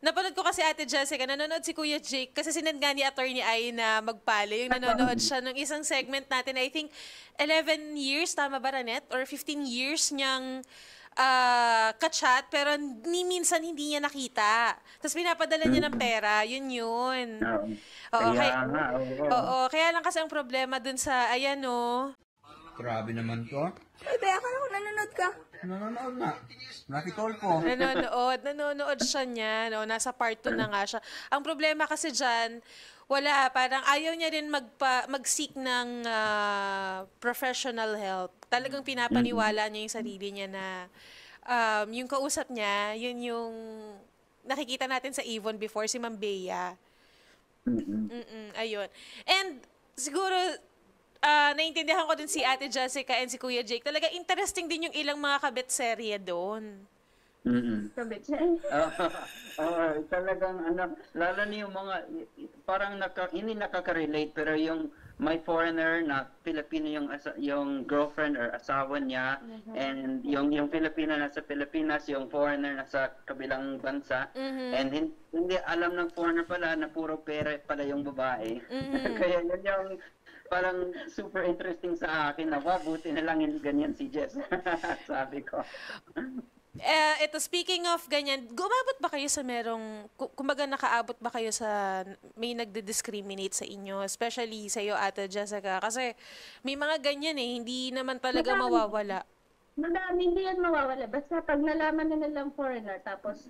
napanood ko kasi Ate Jessica, nanonood si Kuya Jake, kasi sinend nga ni Attorney Ay na magpali, yung nanonood siya ng isang segment natin, I think 11 years, tama ba Ranet? Or 15 years niyang ah, kachat, pero ni minsan hindi niya nakita. Tapos pinapadala niya ng pera, yun yun. Oo. Oo, Kaya kaya- nga, oo. Oo, kaya lang kasi ang problema dun sa, ayan oh, Grabe naman to. Ay, be, akala ko nanonood ka. Nanonood na. Nakitol ko. Nanonood, nanonood siya niya, no? nasa part 2 na nga siya. Ang problema kasi dyan, wala, parang ayaw niya rin magpa, mag-seek ng ah, professional help. Talagang pinapaniwala niya yung sarili niya na um, yung kausap niya, yun yung nakikita natin sa Avon before, si Ma'am Bea. Mm-mm. Mm-mm, ayun. And siguro, ah, naintindihan ko din si Ate Jessica and si Kuya Jake. Talaga interesting din yung ilang mga kabit serye doon. Mm-mm. Siya, (laughs) Oo, talagang ano, lalo na yung mga, parang naka, hindi nakaka-relate, pero yung may foreigner na Filipino yung asa, yung girlfriend or asawa niya, and yung yung Filipino nasa Pilipinas, yung foreigner nasa kabilang bansa, and hin- hindi alam ng foreigner pala na puro pera pala yung babae. (laughs) Kaya yun yung parang super interesting sa akin na, wow, buti na lang hindi ganyan si Jess. (laughs) Sabi ko. Eh, ito, speaking of ganyan, gumabot ba kayo sa merong, ku- kumbaga nakaabot ba kayo sa, may nagdi-discriminate sa inyo, especially sa iyo, Ate Jessica? Kasi may mga ganyan eh, hindi naman talaga Madami. mawawala. madami, hindi yan mawawala. Basta pag nalaman na nilang foreigner, tapos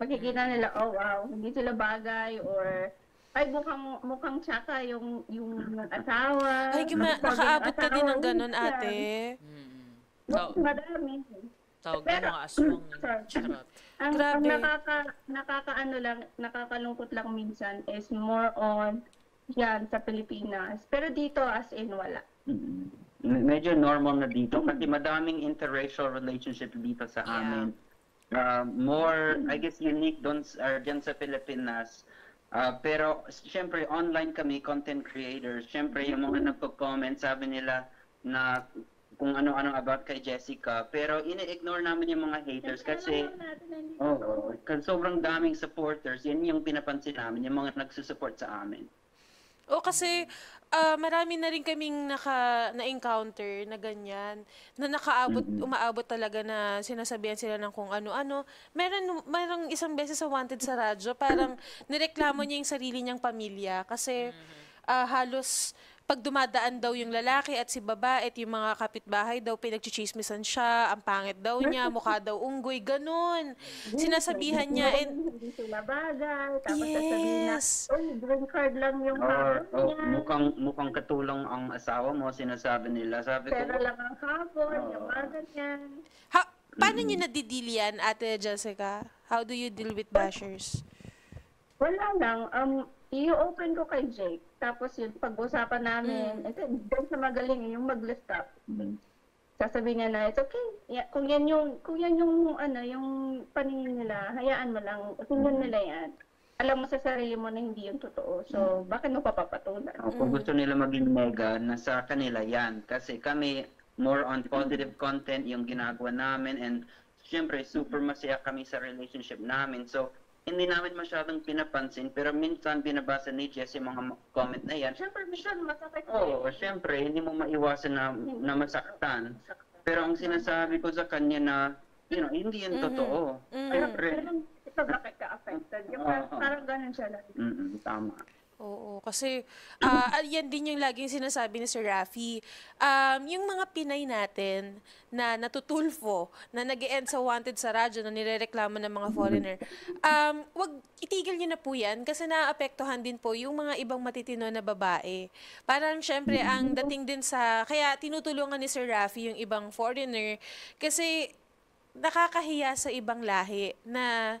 makikita nila, oh wow, hindi sila bagay, or ay mukhang mukhang tsaka yung yung asawa. Ay, gima- nakaabot ka din ng ganun, ate. Mas Taw- Madami. tawag Pero- ng mga aswang. eh. Charot. Ang, Grabe. ang nakaka, nakakaano lang, nakakalungkot lang minsan is more on yan sa Pilipinas. Pero dito as in wala. Mm. Me- Medyo normal na dito kasi madaming interracial relationship dito sa Yeah. amin. Uh, more, I guess, unique doon uh, dyan sa Pilipinas. Uh, pero, syempre, online kami, content creators. Syempre, yung mga nagko-comment, sabi nila na kung ano-ano about kay Jessica. Pero, ini-ignore namin yung mga haters kasi, oo, kasi sobrang daming supporters. Yan yung pinapansin namin, yung mga nagsusupport sa amin. O kasi ah, marami na rin kaming naka, na-encounter na ganyan, na nakaabot, umaabot talaga na sinasabihan sila ng kung ano-ano. Meron, merong isang beses sa Wanted sa radyo, parang nireklamo niya yung sarili niyang pamilya. Kasi ah, halos pag dumadaan daw yung lalaki at si babae at yung mga kapitbahay daw pinagchichismisan siya, ang pangit daw niya, mukha daw unggoy, ganun. Sinasabihan niya and Hindi sila bagay. Tapos sasabihin na, yes. uy, green card lang yung hapon oh, niya. mukhang, mukhang katulong ang asawa mo, sinasabi nila. Sabi ko, Pera lang ang hapon, yung mga ganyan. Ha, paano niyo nadidil yan, Ate Jessica? How do you deal with bashers? Wala lang. Um, i-open ko kay Jake. Tapos yun, pag-usapan namin, ito, doon sa magaling, yung mag-lift up. Sasabihin niya na, it's okay. Ya- kung yan yung, kung yan yung, ano, yung paningin nila, hayaan mo lang, opinion nila yan. Alam mo sa sarili mo na hindi yung totoo. So, bakit mo papapatulan? Oh, kung gusto nila maging mega, nasa kanila yan. Kasi kami, more on positive content yung ginagawa namin and syempre, super masaya kami sa relationship namin. So, hindi namin masyadong pinapansin, pero minsan binabasa ni Jess yung mga comment na yan. Siyempre, Michelle, masakit Oo, syempre, hindi mo maiwasan na, na masaktan. Pero ang sinasabi ko sa kanya na, you know, hindi yan totoo. Syempre, Pero, ito bakit ka affected? Yung parang, Oo. parang ganun siya lang. mm tama. Oo, kasi ah, yan din yung laging sinasabi ni Sir Rafi. Um, yung mga Pinay natin na natutulfo, na nag end sa wanted sa radyo, na nirereklamo ng mga foreigner, um, wag itigil nyo na po yan kasi naapektuhan din po yung mga ibang matitino na babae. Parang syempre, ang dating din sa, kaya tinutulungan ni Sir Rafi yung ibang foreigner kasi nakakahiya sa ibang lahi na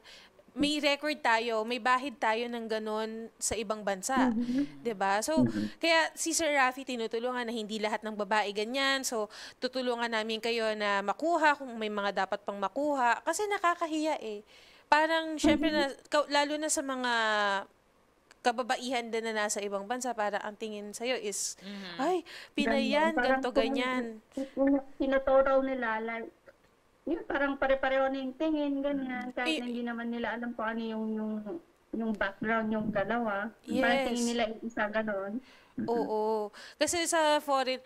may record tayo, may bahid tayo ng ganun sa ibang bansa. 'Di ba? So, kaya si Sir Rafi tinutulungan na hindi lahat ng babae ganyan. So, tutulungan namin kayo na makuha kung may mga dapat pang makuha. Kasi nakakahiya eh. Parang, syempre, na, ka- lalo na sa mga kababaihan din na nasa ibang bansa, para ang tingin sa'yo is, ay, Pinay yan, Parang ganito, kung- ganyan. kung Tinuturaw nila, like, yun, parang pare-pareho na yung tingin, ganyan. Kahit I- na hindi naman nila alam kung ano yung, yung, yung background yung dalawa. Parang Yes. tingin nila isa ganon. Oo. Kasi sa foreign,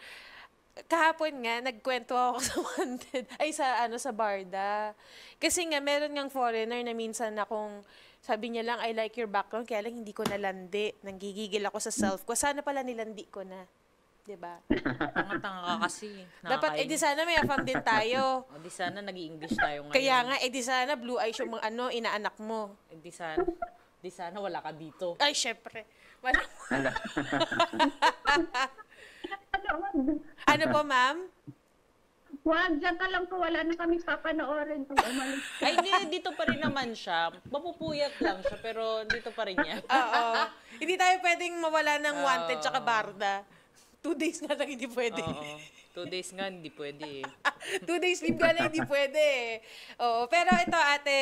kahapon nga, nagkwento ako (laughs) sa wanted, ay sa ano, sa Barda. Kasi nga, meron ngang foreigner na minsan akong, sabi niya lang, I like your background, kaya lang hindi ko nalandi. Nanggigigil ako sa self ko. Sana pala nilandi ko na. 'Di ba? Tanga-tanga ka kasi. Dapat, edi sana may afam din tayo. (laughs) O di sana nag english tayo ngayon. Kaya nga, edi sana blue eyes yung mga ano, inaanak mo. Eh, di sana, di sana wala ka dito. Ay, syempre. Wala. (laughs) Ano po, ma'am? Wag, dyan ka lang po. Wala na kami papanoorin kung umalis. Ay, di, dito pa rin naman siya. Mapupuyat lang siya, pero dito pa rin niya. Oo. hindi tayo pwedeng mawala ng wanted tsaka barda. Two days nga lang hindi pwede. Oo. Two days nga, hindi pwede eh. (laughs) Two days leave nga lang hindi pwede. Oo. Pero ito, ate,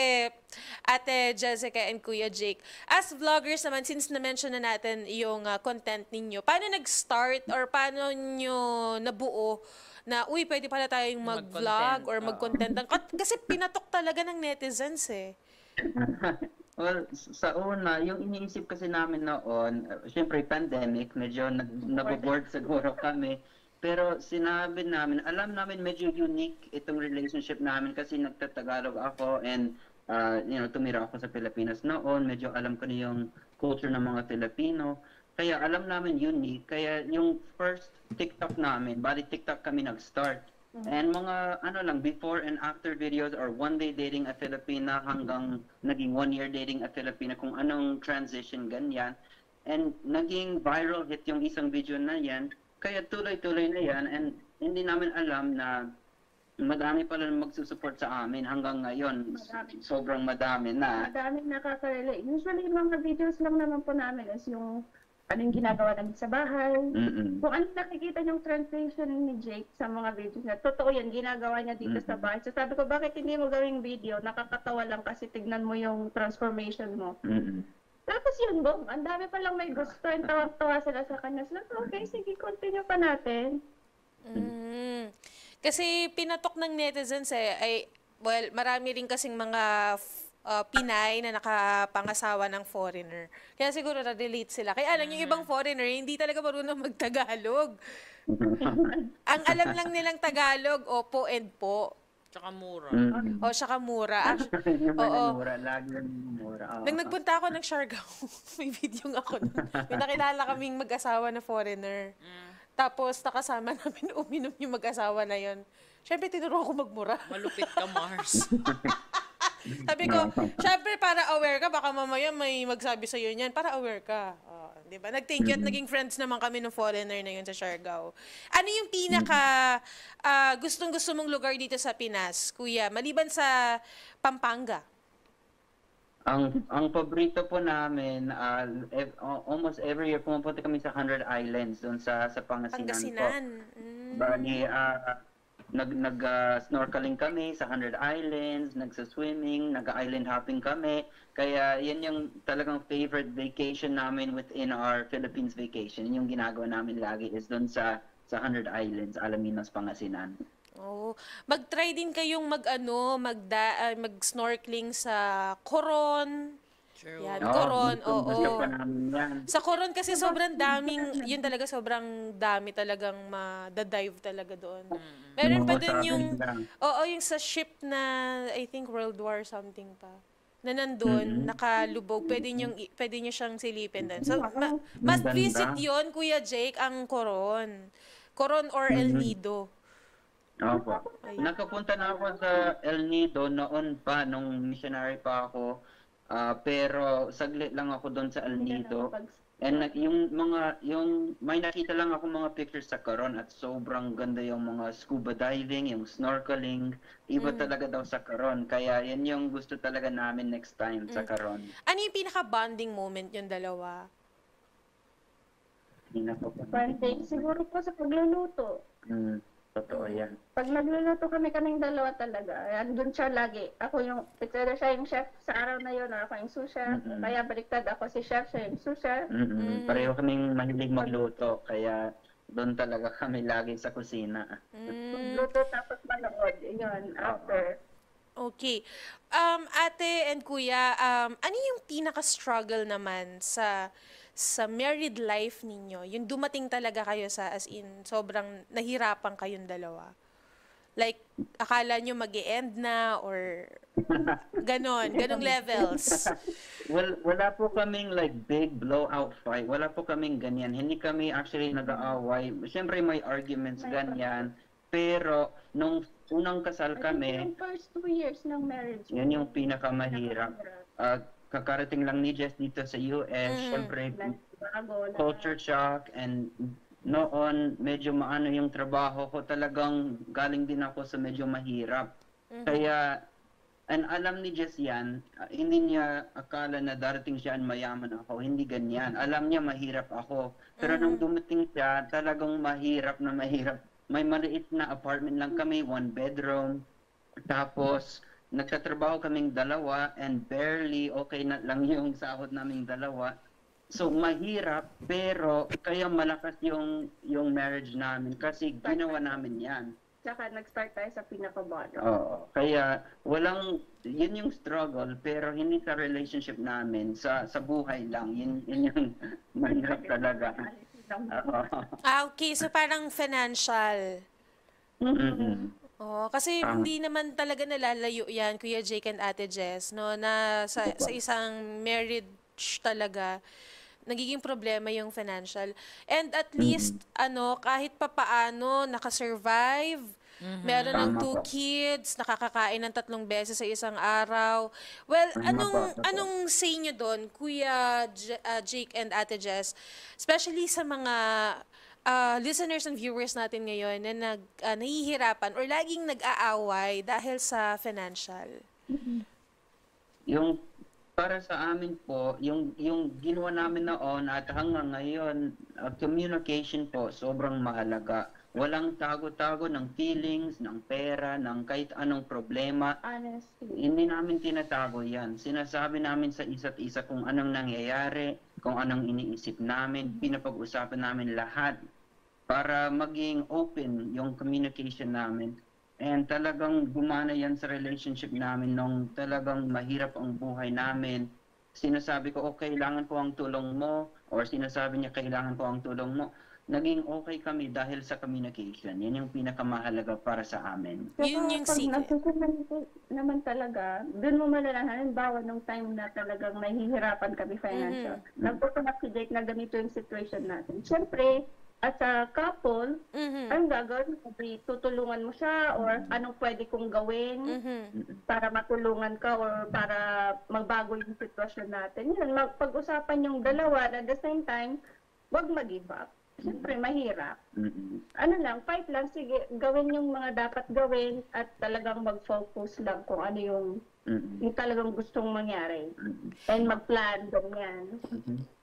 ate Jessica and Kuya Jake, as vloggers naman, since na-mention na natin yung uh, content ninyo, paano nag-start or paano nyo nabuo na, uy, pwede pala tayong mag-vlog Mag-content. or mag-content. Kasi pinatok talaga ng netizens eh. (laughs) Well, sa una, yung iniisip kasi namin noon, uh, syempre pandemic, medyo nag, naboboard siguro kami. Pero sinabi namin, alam namin medyo unique itong relationship namin kasi nagtatagalog ako and uh, you know, tumira ako sa Pilipinas noon. Medyo alam ko na yung culture ng mga Filipino. Kaya alam namin unique. Kaya yung first TikTok namin, bali TikTok kami nag-start. And mga ano lang, before and after videos or one day dating a Filipina hanggang naging one year dating a Filipina, kung anong transition, ganyan. And naging viral hit yung isang video na yan. Kaya tuloy-tuloy na yan. And hindi namin alam na madami pala na magsusupport sa amin hanggang ngayon. Madami. Sobrang madami na. Madaming nakaka-relate. Usually, mga videos lang naman po namin is yung anong ginagawa namin sa bahay. Mm-mm. Kung ano nakikita yung translation ni Jake sa mga videos niya, totoo yan, ginagawa niya dito sa bahay. So sabi ko, bakit hindi mo gawing video? Nakakatawa lang kasi tignan mo yung transformation mo. Mm-mm. Tapos yun, boom, ang dami pa lang may gusto and tawang-tawa sila sa kanya. Sila, okay, sige, continue pa natin. Mm. Kasi pinatok ng netizens eh, ay, well, marami rin kasing mga uh, Pinay na nakapangasawa ng foreigner. Kaya siguro na-relate sila. Kaya alam yung ibang foreigner, hindi talaga marunong magtagalog. (laughs) Ang alam lang nilang Tagalog, opo and po. Tsaka mura. Mm. O, saka mura. Actu- yung Oo. mura, lagi yung mura. Oo. Nang nagpunta ako ng Siargao, (laughs) may video nga ako. nun. May nakilala kaming mag-asawa na foreigner. Tapos nakasama namin (laughs) uminom yung mag-asawa na yon. Siyempre, tinuro ako magmura. Malupit ka, Mars. (laughs) Sabi ko, syempre para aware ka, baka mamaya may magsabi sa'yo niyan, para aware ka. Oh, di ba? Nag-thank you at naging friends naman kami ng foreigner na yun sa Siargao. Ano yung pinaka ah, gustong-gusto mong lugar dito sa Pinas, kuya? Maliban sa Pampanga. Ang ang paborito po namin, uh, ev- al- almost every year pumupunta kami sa 100 Islands doon sa sa Pangasinan, po. Pangasinan. Mm. Bali, ah, nag nag ah, snorkeling kami sa 100 Islands, nagsa-swimming, nag-island hopping kami. Kaya yan yung talagang favorite vacation namin within our Philippines vacation. Yun yung ginagawa namin lagi is doon sa sa 100 Islands, Alaminos, Pangasinan. Oh, mag-try din kayong mag-ano, magda, ah, mag-snorkeling sa Coron. True. Yan, Coron, oo. namin yan. Sa Coron kasi sobrang daming, yun talaga sobrang dami talagang ma-dive talaga doon. Meron pa sabi yung, oo, yung sa ship na, I think World War something pa na nandun, nakalubog, pwede nyo, pwede nyo siyang silipin doon. So, ma- must visit yon Kuya Jake, ang Coron. Coron or El Nido. Opo. Nakapunta na ako sa El Nido noon pa, nung missionary pa ako. Ah, pero saglit lang ako doon sa El Nido. And yung mga, yung, may nakita lang ako mga pictures sa Coron at sobrang ganda yung mga scuba diving, yung snorkeling. Iba talaga daw sa Coron. Kaya yan yung gusto talaga namin next time sa Coron. Ano yung pinaka-bonding moment yung dalawa? Hindi na po. One thing, siguro po sa pagluluto. Mm, totoo yan. Pag nagluluto kami kaming dalawa talaga, andun siya lagi. Ako yung, either siya yung chef sa araw na yun, or ako yung sous chef. Mm-mm. Kaya baliktad ako si chef, siya yung sous chef. Mm-mm. Pareho kaming mahilig magluto. Kaya doon talaga kami lagi sa kusina. Mm, Magluto tapos manood. Yun, after. okay. Um, ate and kuya, um, ano yung pinaka-struggle naman sa sa married life ninyo? Yung dumating talaga kayo sa as in, sobrang nahirapan kayong dalawa. Like, akala nyo mag end na or ganon, (laughs) ganong levels. Well, wala po kaming like big blowout fight. Wala po kaming ganyan. Hindi kami actually nag-aaway. Siyempre may arguments ganyan. Pero nung unang kasal I think kami, yung first two years ng marriage. yan yung pinakamahirap. Uh, kakarating lang ni Jess dito sa US. Bago na. culture shock and noon medyo maano yung trabaho ko. Talagang galing din ako sa medyo mahirap. Kaya and alam ni Jess yan uh, hindi niya akala na darating siya and mayaman ako. Hindi ganyan. Alam niya mahirap ako. Pero nung dumating siya talagang mahirap na mahirap. May maliit na apartment lang kami one bedroom. Tapos nagtatrabaho kaming dalawa and barely okay na lang (laughs) yung sahod naming dalawa So mahirap pero kaya malakas yung yung marriage namin kasi ginawa namin 'yan. Tsaka nag-start tayo sa pinaka-bottom. Oo. Kaya walang yun yung struggle pero hindi sa relationship namin sa sa buhay lang. Yun yun yung (laughs) mahirap talaga. Oo. Ah, okay. So, parang financial. Oh, kasi Tama. hindi naman talaga nalalayo yan, Kuya Jake and Ate Jess, no, na sa, sa isang marriage talaga, nagiging problema yung financial. And at least, ano, kahit papaano, nakasurvive, meron ng two kids, nakakakain ng tatlong beses sa isang araw. Well, Tama anong, anong say nyo doon, Kuya J- ah, Jake and Ate Jess, especially sa mga ah, listeners and viewers natin ngayon na nag, ah, nahihirapan or laging nag-aaway dahil sa financial. Yung para sa amin po, yung yung ginawa namin noon at hanggang ngayon, uh, communication po sobrang mahalaga. Walang tago-tago ng feelings, ng pera, ng kahit anong problema. Honestly. Hindi namin tinatago yan. Sinasabi namin sa isa't isa kung anong nangyayari, kung anong iniisip namin, pinapag-usapan namin lahat para maging open yung communication namin. And talagang gumana yan sa relationship namin nung talagang mahirap ang buhay namin. Sinasabi ko, oh, kailangan ko ang tulong mo, or sinasabi niya, kailangan ko ang tulong mo. naging okay kami dahil sa communication. Yan yung pinakamahalaga para sa amin. Yun yung pag secret. naman talaga, doon mo malalaman, halimbawa nung time na talagang nahihirapan kami financial, Mm-hmm. nagpupunap si Jake na ganito yung situation natin. Siyempre, as a couple, Mhm. anong gagawin mo? Di Tutulungan mo siya or anong pwede kong gawin Mhm. para matulungan ka or para magbago yung sitwasyon natin. Yun, mag- pag-usapan yung dalawa at the same time, wag mag-give up. Siyempre, mahirap Mm-mm. ano lang, fight lang, sige, gawin yung mga dapat gawin at talagang mag-focus lang kung ano yung, Mm-mm. yung talagang gustong mangyari. Mm-mm. And mag-plan, ganyan.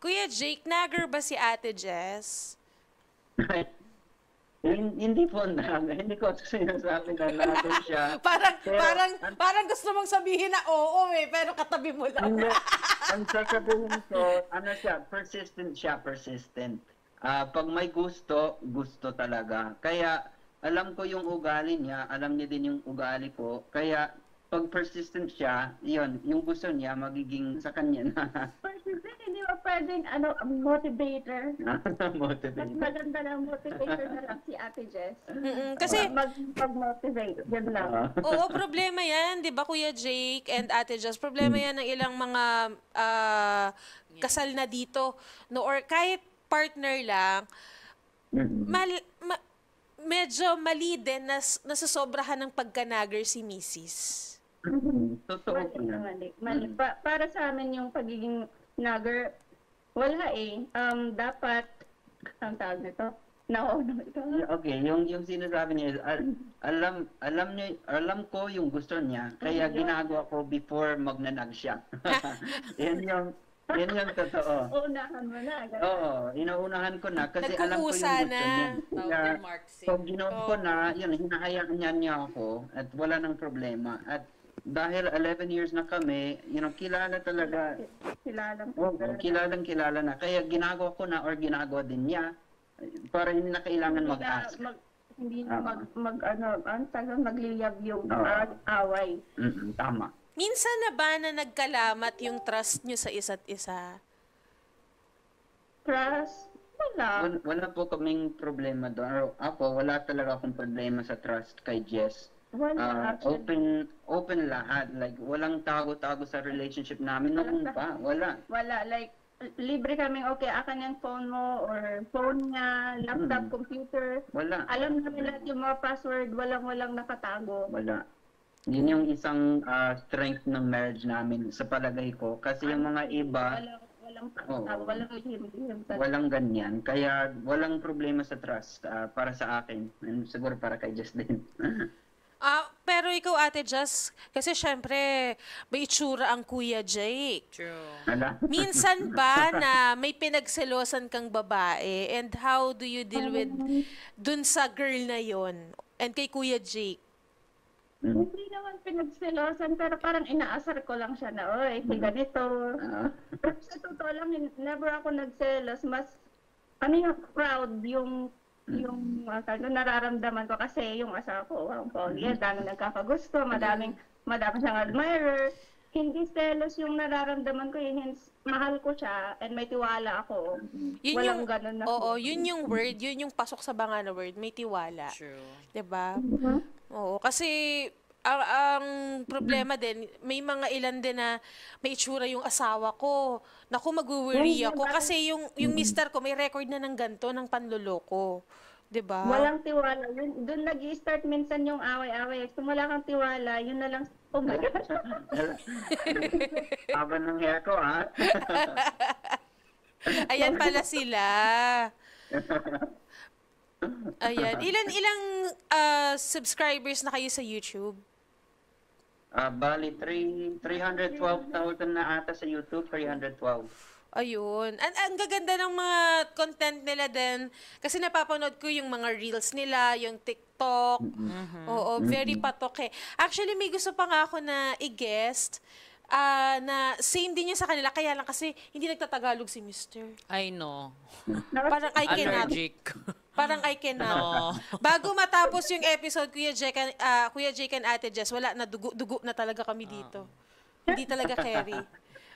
Kuya Jake, nagger ba si Ate Jess? (laughs) Hin- hindi po na, hindi ko sinasabi na natin siya. (laughs) Parang, Pero, parang, ang- parang gusto mong sabihin na oo eh, pero katabi mo lang. Hindi. (laughs) Ang sasabihin ko, ano siya, persistent siya, persistent. Ah, pag may gusto, gusto talaga. Kaya, alam ko yung ugali niya, alam niya din yung ugali ko. Kaya, pag persistent siya, yun, yung gusto niya, magiging sa kanya na (laughs) Persistent, hindi mo pwedeng, ano, motivator. (laughs) Mas motivate. maganda na motivator na lang si Ate Jess. Mm-mm, kasi, Mag, mag-motivate, yan lang. Ah. (laughs) oo, problema yan, di ba Kuya Jake and Ate Jess? Problema yan ng ilang mga ah, kasal na dito. No, or kahit partner lang, mal, ma- medyo mali din na nasasobrahan ng pagkanager si Mrs. Totoo Mali po na yan. mali. Mali. Pa- para sa amin yung pagiging nagger, wala eh. Um, dapat, ang tawag nito? Nauna ito. Okay, yung yung sinasabi niya is al- alam alam niya alam ko yung gusto niya kaya ginagawa ko before magnanag siya. (laughs) (laughs) yan yung yan yung totoo. Unahan mo na. ganun. Oo, inaunahan ko na kasi alam ko yung gusto na. niya. Tawag Kaya pag ginawa ko na, yun, hinahayaan niya niya ako at wala nang problema. At dahil 11 years na kami, you know, kilala talaga. Sila lang. Oo, kilalang kilala na. Kaya ginagawa ko na or ginagawa din niya para hindi na kailangan Hindi na mag-ask. mag, hindi na Ah. mag, mag, ano, ang tagang magliyab yung ah, away. Mm-mm, tama. Minsan na ba na nagkalamat yung trust nyo sa isa't isa? Trust, wala. Wala, wala po kaming problema doon. Ako, wala talaga akong problema sa trust kay Jess. Wala, actually. open open lahat. Like, walang tago-tago sa relationship namin noon pa. Wala. Wala, like, libre kaming, okay, akin yung phone mo, or phone niya, laptop, Mm. computer. Wala. Alam namin lahat yung mga password, walang-walang nakatago. Wala. Yun yung isang ah, strength ng marriage namin sa palagay ko. Kasi yung mga iba, Walang, walang, Oo. uh, walang walang ganyan. Kaya walang problema sa trust ah, para sa akin. And siguro para kay Jess (laughs) Ah, pero ikaw Ate Jess, kasi syempre may itsura ang Kuya Jake. True. Minsan ba (laughs) na may pinagselosan kang babae and how do you deal with dun sa girl na yon and kay Kuya Jake? Mm. Hindi naman pinagselosan, pero parang inaasar ko lang siya na, oy, si ganito. Ah, Pero sa totoo lang, never ako nagselos. Mas, ano yung proud yung yung uh, nararamdaman ko kasi yung asawa ko, ang pogi, ang daming nagkakagusto, madaming, madami siyang admirer. Hindi selos yung nararamdaman ko, yun, hence, mahal ko siya and may tiwala ako. Yun Walang yung, ganun na Oo, yun yung word, yun yung pasok sa banga na word, may tiwala. True. 'Di ba? Mhm. Oo, kasi ang, ang problema din, may mga ilan din na may itsura yung asawa ko. Naku, mag-worry ako kasi yung yung mister ko may record na ng ganto ng panloloko. 'Di ba? Walang tiwala. Yun, doon nag start minsan yung away-away. Kung wala kang tiwala, yun na lang, oh my God. (laughs) Haba ng hair ko, ha? (laughs) Ayan pala sila. Ayan. Ilan ilang ah, subscribers na kayo sa YouTube? Ah, bali, three- 312,000 na ata sa YouTube, 312. Ayun. Ang, ang gaganda ng mga content nila din. Kasi napapanood ko yung mga reels nila, yung TikTok. Oo, very patok eh. Actually, may gusto pa nga ako na i-guest ah, na same din yun sa kanila. Kaya lang kasi hindi nagtatagalog si Mister. I know. (laughs) Parang I cannot. Allergic. (laughs) Parang I cannot. (laughs) No. Bago matapos yung episode, Kuya Jake, and- ah, Kuya Jake and Ate Jess, wala na, dugo, dugo na talaga kami dito. Hindi talaga carry.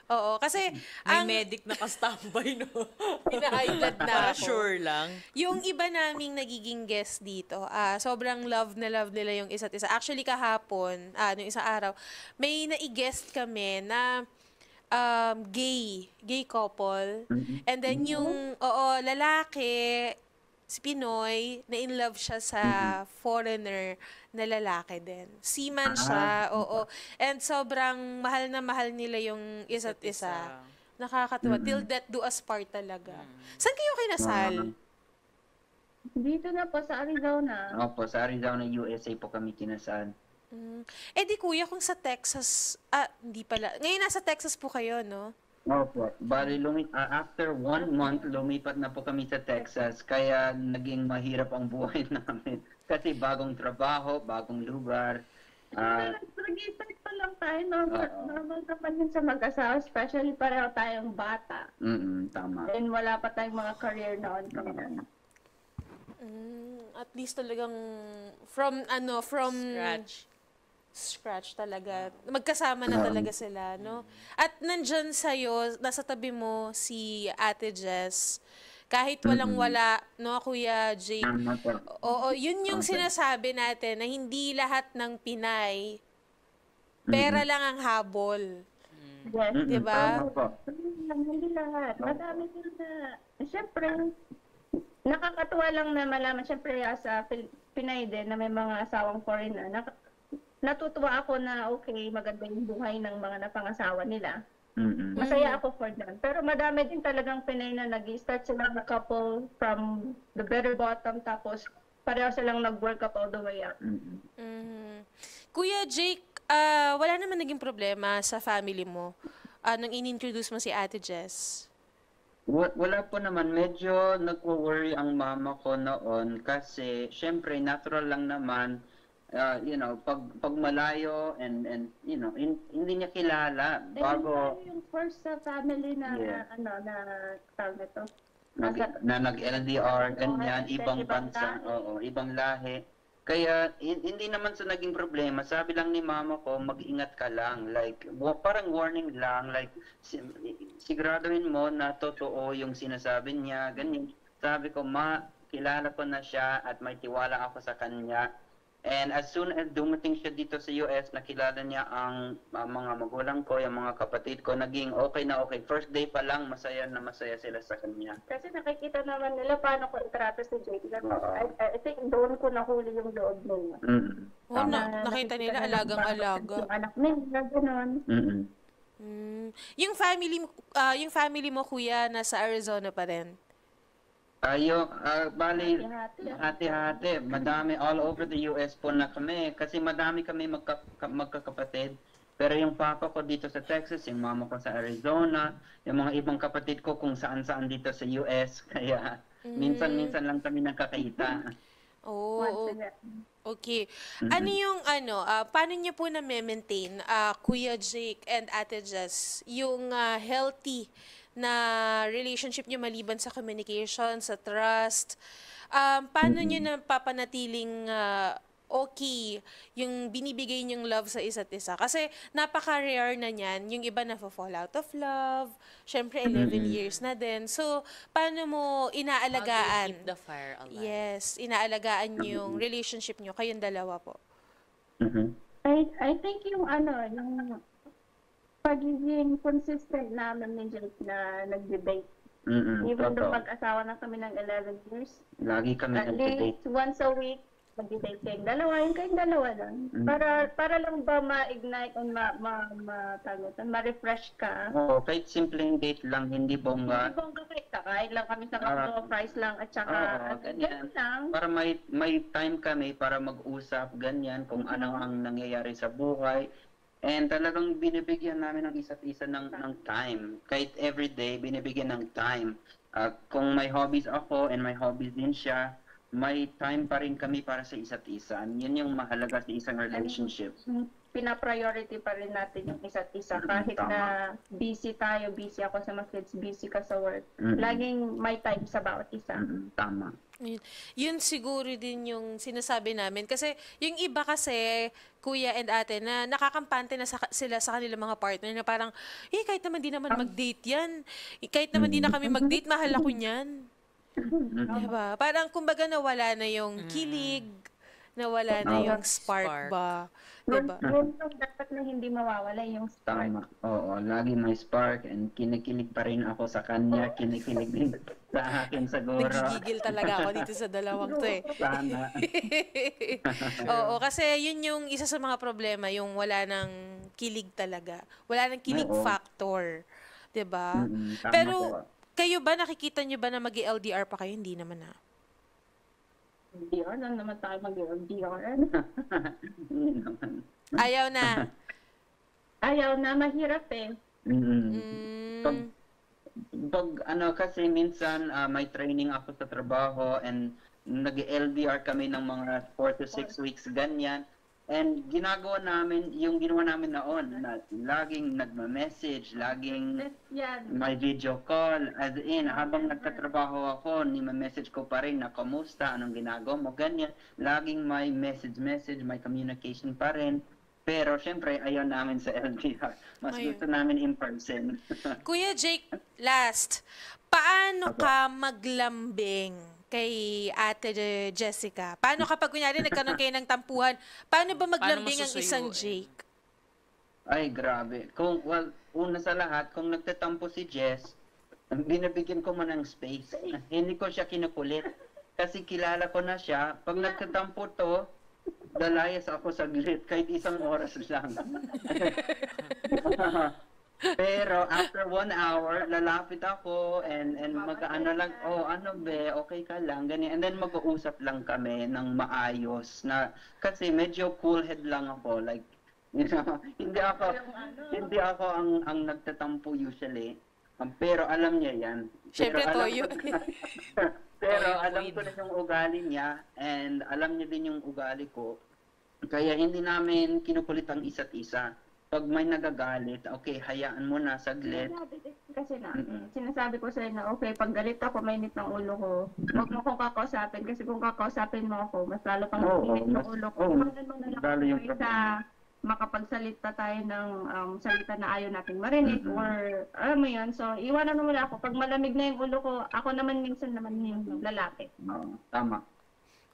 Oo, kasi May ang medic na ka-standby, no? (laughs) high blood na Para ako. sure lang. Yung iba naming nagiging guest dito, ah sobrang love na love nila yung isa't isa. Actually, kahapon, ah, nung isang araw, may nai-guest kami na um, gay, gay couple. And then yung, oo, lalaki, si Pinoy, na in love siya sa foreigner na lalaki din. Seaman siya, oo. And sobrang mahal na mahal nila yung isa't isa. Nakakatuwa. Till death do us part talaga. Saan kayo kinasal? Dito na po sa Arizona. Opo, sa Arizona, USA po kami kinasal. Mm. Eh di kuya, kung sa Texas, ah, hindi pala. Ngayon nasa Texas po kayo, no? Opo. Bali, lumi- ah, after one month, lumipat na po kami sa Texas. Kaya naging mahirap ang buhay (laughs) namin. Kasi bagong trabaho, bagong lugar. Ah, Nag-start pa lang tayo. Normal, normal naman yun sa mag-asawa. Especially pareho tayong bata. mm tama. And wala pa tayong mga career noon. Mm, at least talagang from ano, from Scratch. Scratch talaga. Magkasama na talaga sila, no? At nandyan sa'yo, nasa tabi mo si Ate Jess. Kahit walang-wala, no, Kuya Jake? Oo, yun yung sinasabi natin na hindi lahat ng Pinay pera lang ang habol. Yes. Diba? Hindi lahat. Madami din na, siyempre, nakakatuwa lang na malaman, siyempre, sa Pil- Pinay din, na may mga asawang foreigner. Nak- natutuwa ako na, okay, maganda yung buhay ng mga napangasawa nila. Mm-mm. Masaya ako for them. Pero madami din talagang Pinay na nag-start sila na couple from the very bottom, tapos pareho silang nag-work up all the way up. Mm-mm. Mhm. Kuya Jake, ah, wala naman naging problema sa family mo ah, nung in-introduce mo si Ate Jess? Wa- Wala po naman. Medyo nagwo-worry ang mama ko noon kasi syempre natural lang naman uh, you know, pag pag malayo and and you know, hin- hindi niya kilala bago Bago, yung first sa family na, Yeah. ano, na, tawag nito. nag, na nag-LDR, ganyan, Ibang ibang ibang bansa, lahi. oo, ibang lahi. Kaya hin- hindi naman sa naging problema. Sabi lang ni mama ko, mag-ingat ka lang. Like, parang warning lang. Like, si- siguraduhin mo na totoo yung sinasabi niya. Ganyan. Sabi ko, ma, kilala ko na siya at may tiwala ako sa kanya. And as soon as dumating siya dito sa US, nakilala niya ang uh, mga magulang ko, yung mga kapatid ko, naging okay na okay. First day pa lang, masaya na masaya sila sa kanya. Kasi nakikita naman nila paano ko itrato si Jake. Oo. I, I think doon ko nahuli yung loob nila. Mm. Oh, Tama. na, nakita nila alagang-alaga. Yung anak nila, gano'n. Mm-mm. Mm. Yung family mo- ah, yung family mo kuya nasa Arizona pa rin. Ayo, ah, bali, Hati-hati. hati-hati. Madami all over the US po na kami. Kasi madami kami magka, ka- magkakapatid. Pero yung papa ko dito sa Texas, yung mama ko sa Arizona, yung mga ibang kapatid ko kung saan-saan dito sa US. (laughs) Kaya minsan-minsan lang kami nakakita. (laughs) Oh, Once in a- okay. Ano yung ano, ah, paano niyo po na-maintain, ah, Kuya Jake and Ate Jess, yung ah, healthy na relationship niyo maliban sa communication, sa trust? Um, paano niyo na papanatiling ah, okay yung binibigay niyong love sa isa't isa? Kasi napaka-rare na niyan. Yung iba na fall out of love. Syempre, 11 years na din. So, paano mo How do you inaalagaan? keep the fire alive? Yes, inaalagaan yung relationship nyo, kayong dalawa po. Mhm. I, I think yung ano, yung pagiging consistent namin ni Jake na nag-debate. Mm-mm. Even though Totoo. mag-asawa na kami ng 11 years, Lagi kami at nag-debate. least once a week, mag-debate kayong dalawa, yung kayong dalawa lang. Para para lang ba ma-ignite and ma, ma, ma, ito, ma-refresh ka. Oo, kahit simpleng date lang, hindi bongga. Ibang kahit kakain lang kami sa Ah. uh, fries lang at saka Oo, at ganyan. lang. para may may time kami para mag-usap ganyan kung ano ang nangyayari sa buhay and talagang binibigyan namin ng isa't isa ng ng time kahit everyday binibigyan ng time Ah, kung may hobbies ako and may hobbies din siya may time pa rin kami para sa isa't isa yun yung mahalaga sa isang relationship pina-priority pa rin natin yung isa't isa. Kahit Tama. na busy tayo, busy ako sa mga kids, busy ka sa work. Mm. Laging may time sa bawat isa. Mm, tama. Yun, yun siguro din yung sinasabi namin. Kasi yung iba kasi, kuya and ate, na nakakampante na sa, sila sa kanilang mga partner na parang, eh, kahit naman di naman mag-date yan. Eh, Kahit naman di na kami mag-date, mahal ako niyan. Diba? Parang kumbaga nawala na yung kilig, nawala na yung spark, Spark. ba? Diba? yun yung dapat na hindi mawawala yung spark. Tama. Oo, lagi may spark and kinikilig pa rin ako sa kanya, kinikilig din sa akin siguro. Nagigigil talaga ako dito sa dalawang to eh. Sana. (laughs) Oo, kasi yun yung isa sa mga problema, yung wala ng kilig talaga. Wala ng kilig Oo. factor. 'Di ba? Mm-mm, tama Pero po. kayo ba nakikita nyo ba na mag LDR pa kayo? Hindi naman na. Hindi, ano naman tayo mag-LDR. Hindi (laughs) naman. Ayaw na. (laughs) Ayaw na, mahirap eh. Mm. Pag, Mm, pag ano kasi minsan ah, may training ako sa trabaho and nag-LDR kami ng mga 4 to 6 weeks ganyan. And ginagawa namin, yung ginawa namin noon, na laging nagma-message, laging Yan. may video call. As in, habang nagtatrabaho ako, ni-message ko pa rin na kamusta, anong ginagawa mo, ganyan. Laging may message-message, may communication pa rin. Pero syempre, ayaw namin sa LDR. Mas Ayun. gusto namin in person. (laughs) Kuya Jake, last. Paano Apo. ka maglambing kay Ate Je- Jessica? Paano kapag kunyari nagkaroon kayo ng tampuhan, paano ba maglambing ang isang susuyuin? Jake? Ay, grabe. Kung, well, una sa lahat, kung nagtatampo si Jess, binibigyan ko man ng space. (laughs) Hindi ko siya kinukulit. Kasi kilala ko na siya. Pag nagtatampo to, dalayas ako saglit, kahit isang oras lang. (laughs) Pero after one hour, lalapit ako and and mag-ano lang, oh ano be, okay ka lang, ganyan. And then mag-uusap lang kami ng maayos na kasi medyo cool head lang ako, like (laughs) you know, hindi ako hindi ako ang ang nagtatampo usually. Um, pero alam niya 'yan. Siyempre, Pero alam toyo. ko- (laughs) (laughs) pero Toyo alam ko na yung ugali niya and alam niya din yung ugali ko. Kaya hindi namin kinukulit ang isa't isa. Pag may nagagalit, okay, hayaan mo na saglit. Kasi na, Mm-mm. sinasabi ko sa'yo na, okay, pag galit ako, mainit ng ulo ko. Huwag mo kong kakausapin kasi kung kakausapin mo ako, mas lalo pang Oo, mainit ng ulo ko. oo, Iwanan mo na lang yung sa makapagsalita tayo ng um, salita na ayaw nating marinig Mm-mm. or alam mo yun. So, iwanan mo muna ako. Pag malamig na yung ulo ko, ako naman minsan naman yung lalapit. Oo, tama.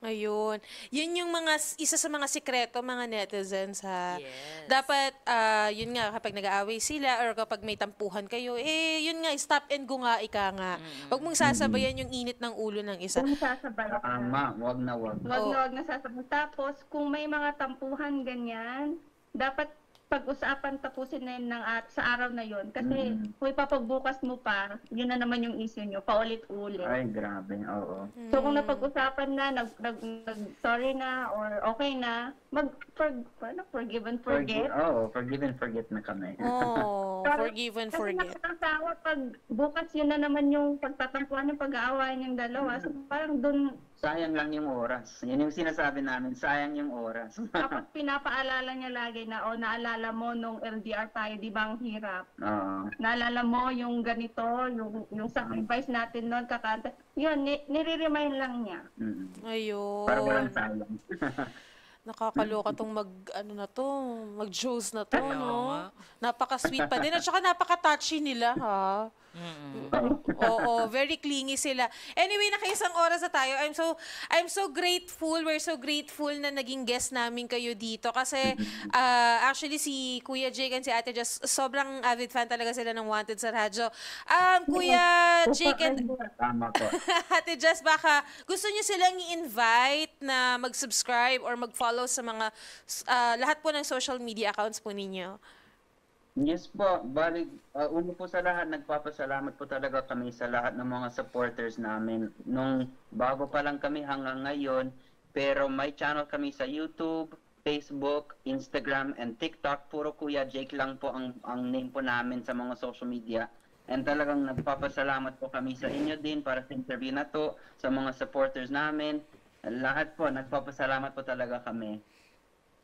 Ayun. Yun yung mga, isa sa mga sikreto, mga netizens, ha? Yes. Dapat, ah, yun nga, kapag nag-aaway sila or kapag may tampuhan kayo, eh, yun nga, stop and go nga, ika nga. Huwag mong sasabayan yung init ng ulo ng isa. Kung sasabay ka. Tama, wag na wag. Wag na wag na sasabihin. Tapos, kung may mga tampuhan ganyan, dapat pag-usapan tapusin na yun ng ar- sa araw na yon Kasi Mm. kung ipapagbukas mo pa, yun na naman yung issue nyo, paulit-ulit. Ay, grabe, oo. So kung napag-usapan na, nag, nag, nag- sorry na, or okay na, mag for, ano, forgive and forget. Forgive, oo, forgive and forget na kami. Oh, (laughs) Sorry. forgive and Kasi forget. nakakasawa pag bukas yun na naman yung pagtatampuan ng pag-aawayan yung dalawa. So parang dun, Sayang lang yung oras. Yan yung sinasabi namin, sayang yung oras. tapos (laughs) pinapaalala niya lagi na, o naalala mo nung LDR tayo, di ba ang hirap? Oo. naalala mo yung ganito, yung, yung sacrifice natin noon, kakanta. Yun, ni, nire-remind lang niya. Mm. Ayun. Para walang sayang. (laughs) Nakakaloka tong mag, ano na to, mag-Joes na to, no? Napaka-sweet pa din. At saka napaka-touchy nila, ha? Oo, very clingy sila. Anyway, nakaisang oras na tayo. I'm so I'm so grateful. We're so grateful na naging guest namin kayo dito kasi ah, actually si Kuya Jake and si Ate Jess sobrang avid fan talaga sila ng Wanted sa radyo. Um, Kuya Jake and. (laughs) Ate Jess, baka gusto niyo silang i-invite na mag-subscribe or mag-follow sa mga ah, lahat po ng social media accounts po ninyo. Yes po, balik, uh, uno po sa lahat, nagpapasalamat po talaga kami sa lahat ng mga supporters namin. Nung bago pa lang kami hanggang ngayon, pero may channel kami sa YouTube, Facebook, Instagram, and TikTok. Puro Kuya Jake lang po ang, ang name po namin sa mga social media. And talagang nagpapasalamat po kami sa inyo din para sa interview na to, sa mga supporters namin. Lahat po, nagpapasalamat po talaga kami.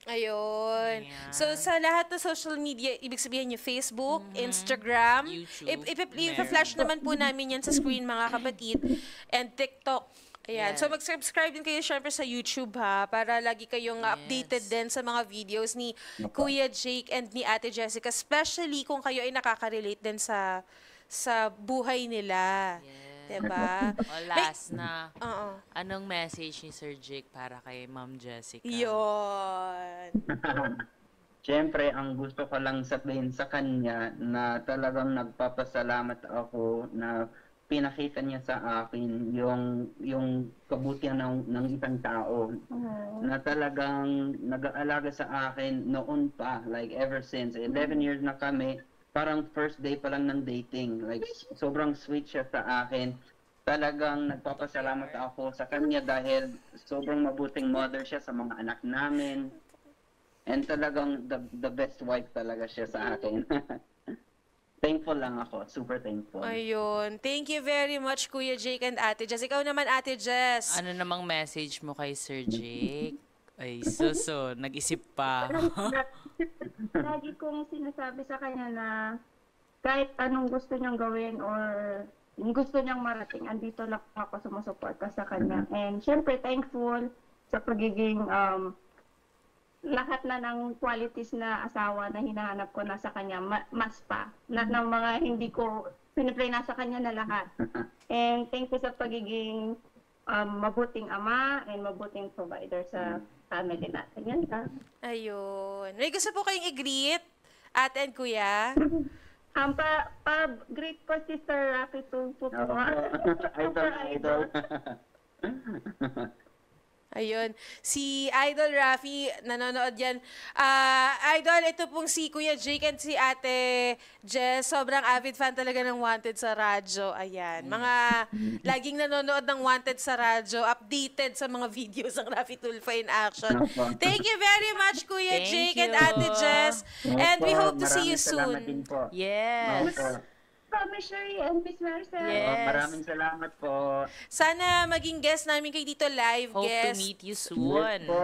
Ayun. Ayan. So, sa lahat ng social media, ibig sabihin nyo, Facebook, Instagram, YouTube, ip- ip- meron. ipa-flash naman po namin yan sa screen, mga kapatid, and TikTok. Ayan. So, Yes. mag-subscribe din kayo syempre sa YouTube, ha, para lagi kayong updated din sa mga videos ni Kuya Jake and ni Ate Jessica, especially kung kayo ay nakaka-relate din sa sa buhay nila. Yes. Diba? (laughs) O last na, Oo. anong message ni Sir Jake para kay Ma'am Jessica? Yun. (laughs) Siyempre, ang gusto ko lang sabihin sa kanya na talagang nagpapasalamat ako na pinakita niya sa akin yung yung kabutihan ng, ng isang tao na talagang nag-aalaga sa akin noon pa like ever since 11 years na kami parang first day pa lang ng dating like sobrang sweet siya sa akin talagang nagpapasalamat ako sa kanya dahil sobrang mabuting mother siya sa mga anak namin And talagang the, the best wife talaga siya sa akin. (laughs) thankful lang ako. Super thankful. Ayun. Thank you very much, Kuya Jake and Ate Jess. Ikaw naman, Ate Jess. Ano namang message mo kay Sir Jake? Ay, suso, nag-isip pa. (laughs) Lagi kong sinasabi sa kanya na kahit anong gusto niyang gawin or gusto niyang marating, andito lang ako sumusuporta sa kanya. And syempre, thankful sa pagiging um, lahat na ng qualities na asawa na hinahanap ko nasa kanya, ma- mas pa. Lahat ng mga hindi ko pinipray nasa kanya na lahat. (laughs) And thank you sa pagiging um, mabuting ama and mabuting provider sa family natin. Yan ka. Ayun. May gusto po kayong i-greet, Ate and Kuya? (laughs) Um, pa, pa, great po, Sister Rafi Tulfo po. (laughs) Idol, idol. (laughs) Ayun. Si Idol Rafi, nanonood yan. Ah, Idol, ito pong si Kuya Jake and si Ate Jess. Sobrang avid fan talaga ng Wanted sa radyo. Ayan. Mga laging nanonood ng Wanted sa radyo. Updated sa mga (laughs) videos ng Rafi Tulfo in action. Thank you very much, Kuya Thank Jake and you. Ate Jess. And we hope to see you soon. po. Yes. Miss Sherry and Miss Marcel. Yes. Oo, maraming salamat po. Sana maging guest namin kayo dito live, Hope to guest. meet you soon. Yes po.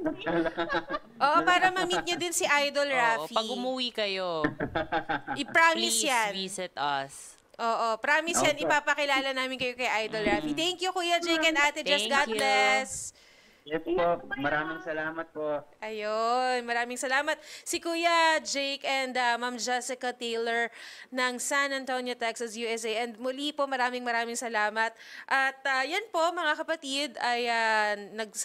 (laughs) Oo, para ma-meet nyo din si Idol Oo, Rafi. pag umuwi kayo, (laughs) I-promise please yan. visit us. Oo, promise yan. Ipapakilala namin kayo kay Idol Rafi. Thank you, Kuya Jake and Ate Jess. Thank God you. bless. Yes po. Maraming salamat po. Ayun, maraming salamat. Si Kuya Jake and uh, Ma'am Jessica Taylor ng San Antonio, Texas, USA. And muli po, maraming maraming salamat. At uh, yan po, mga kapatid, ay uh, nagsas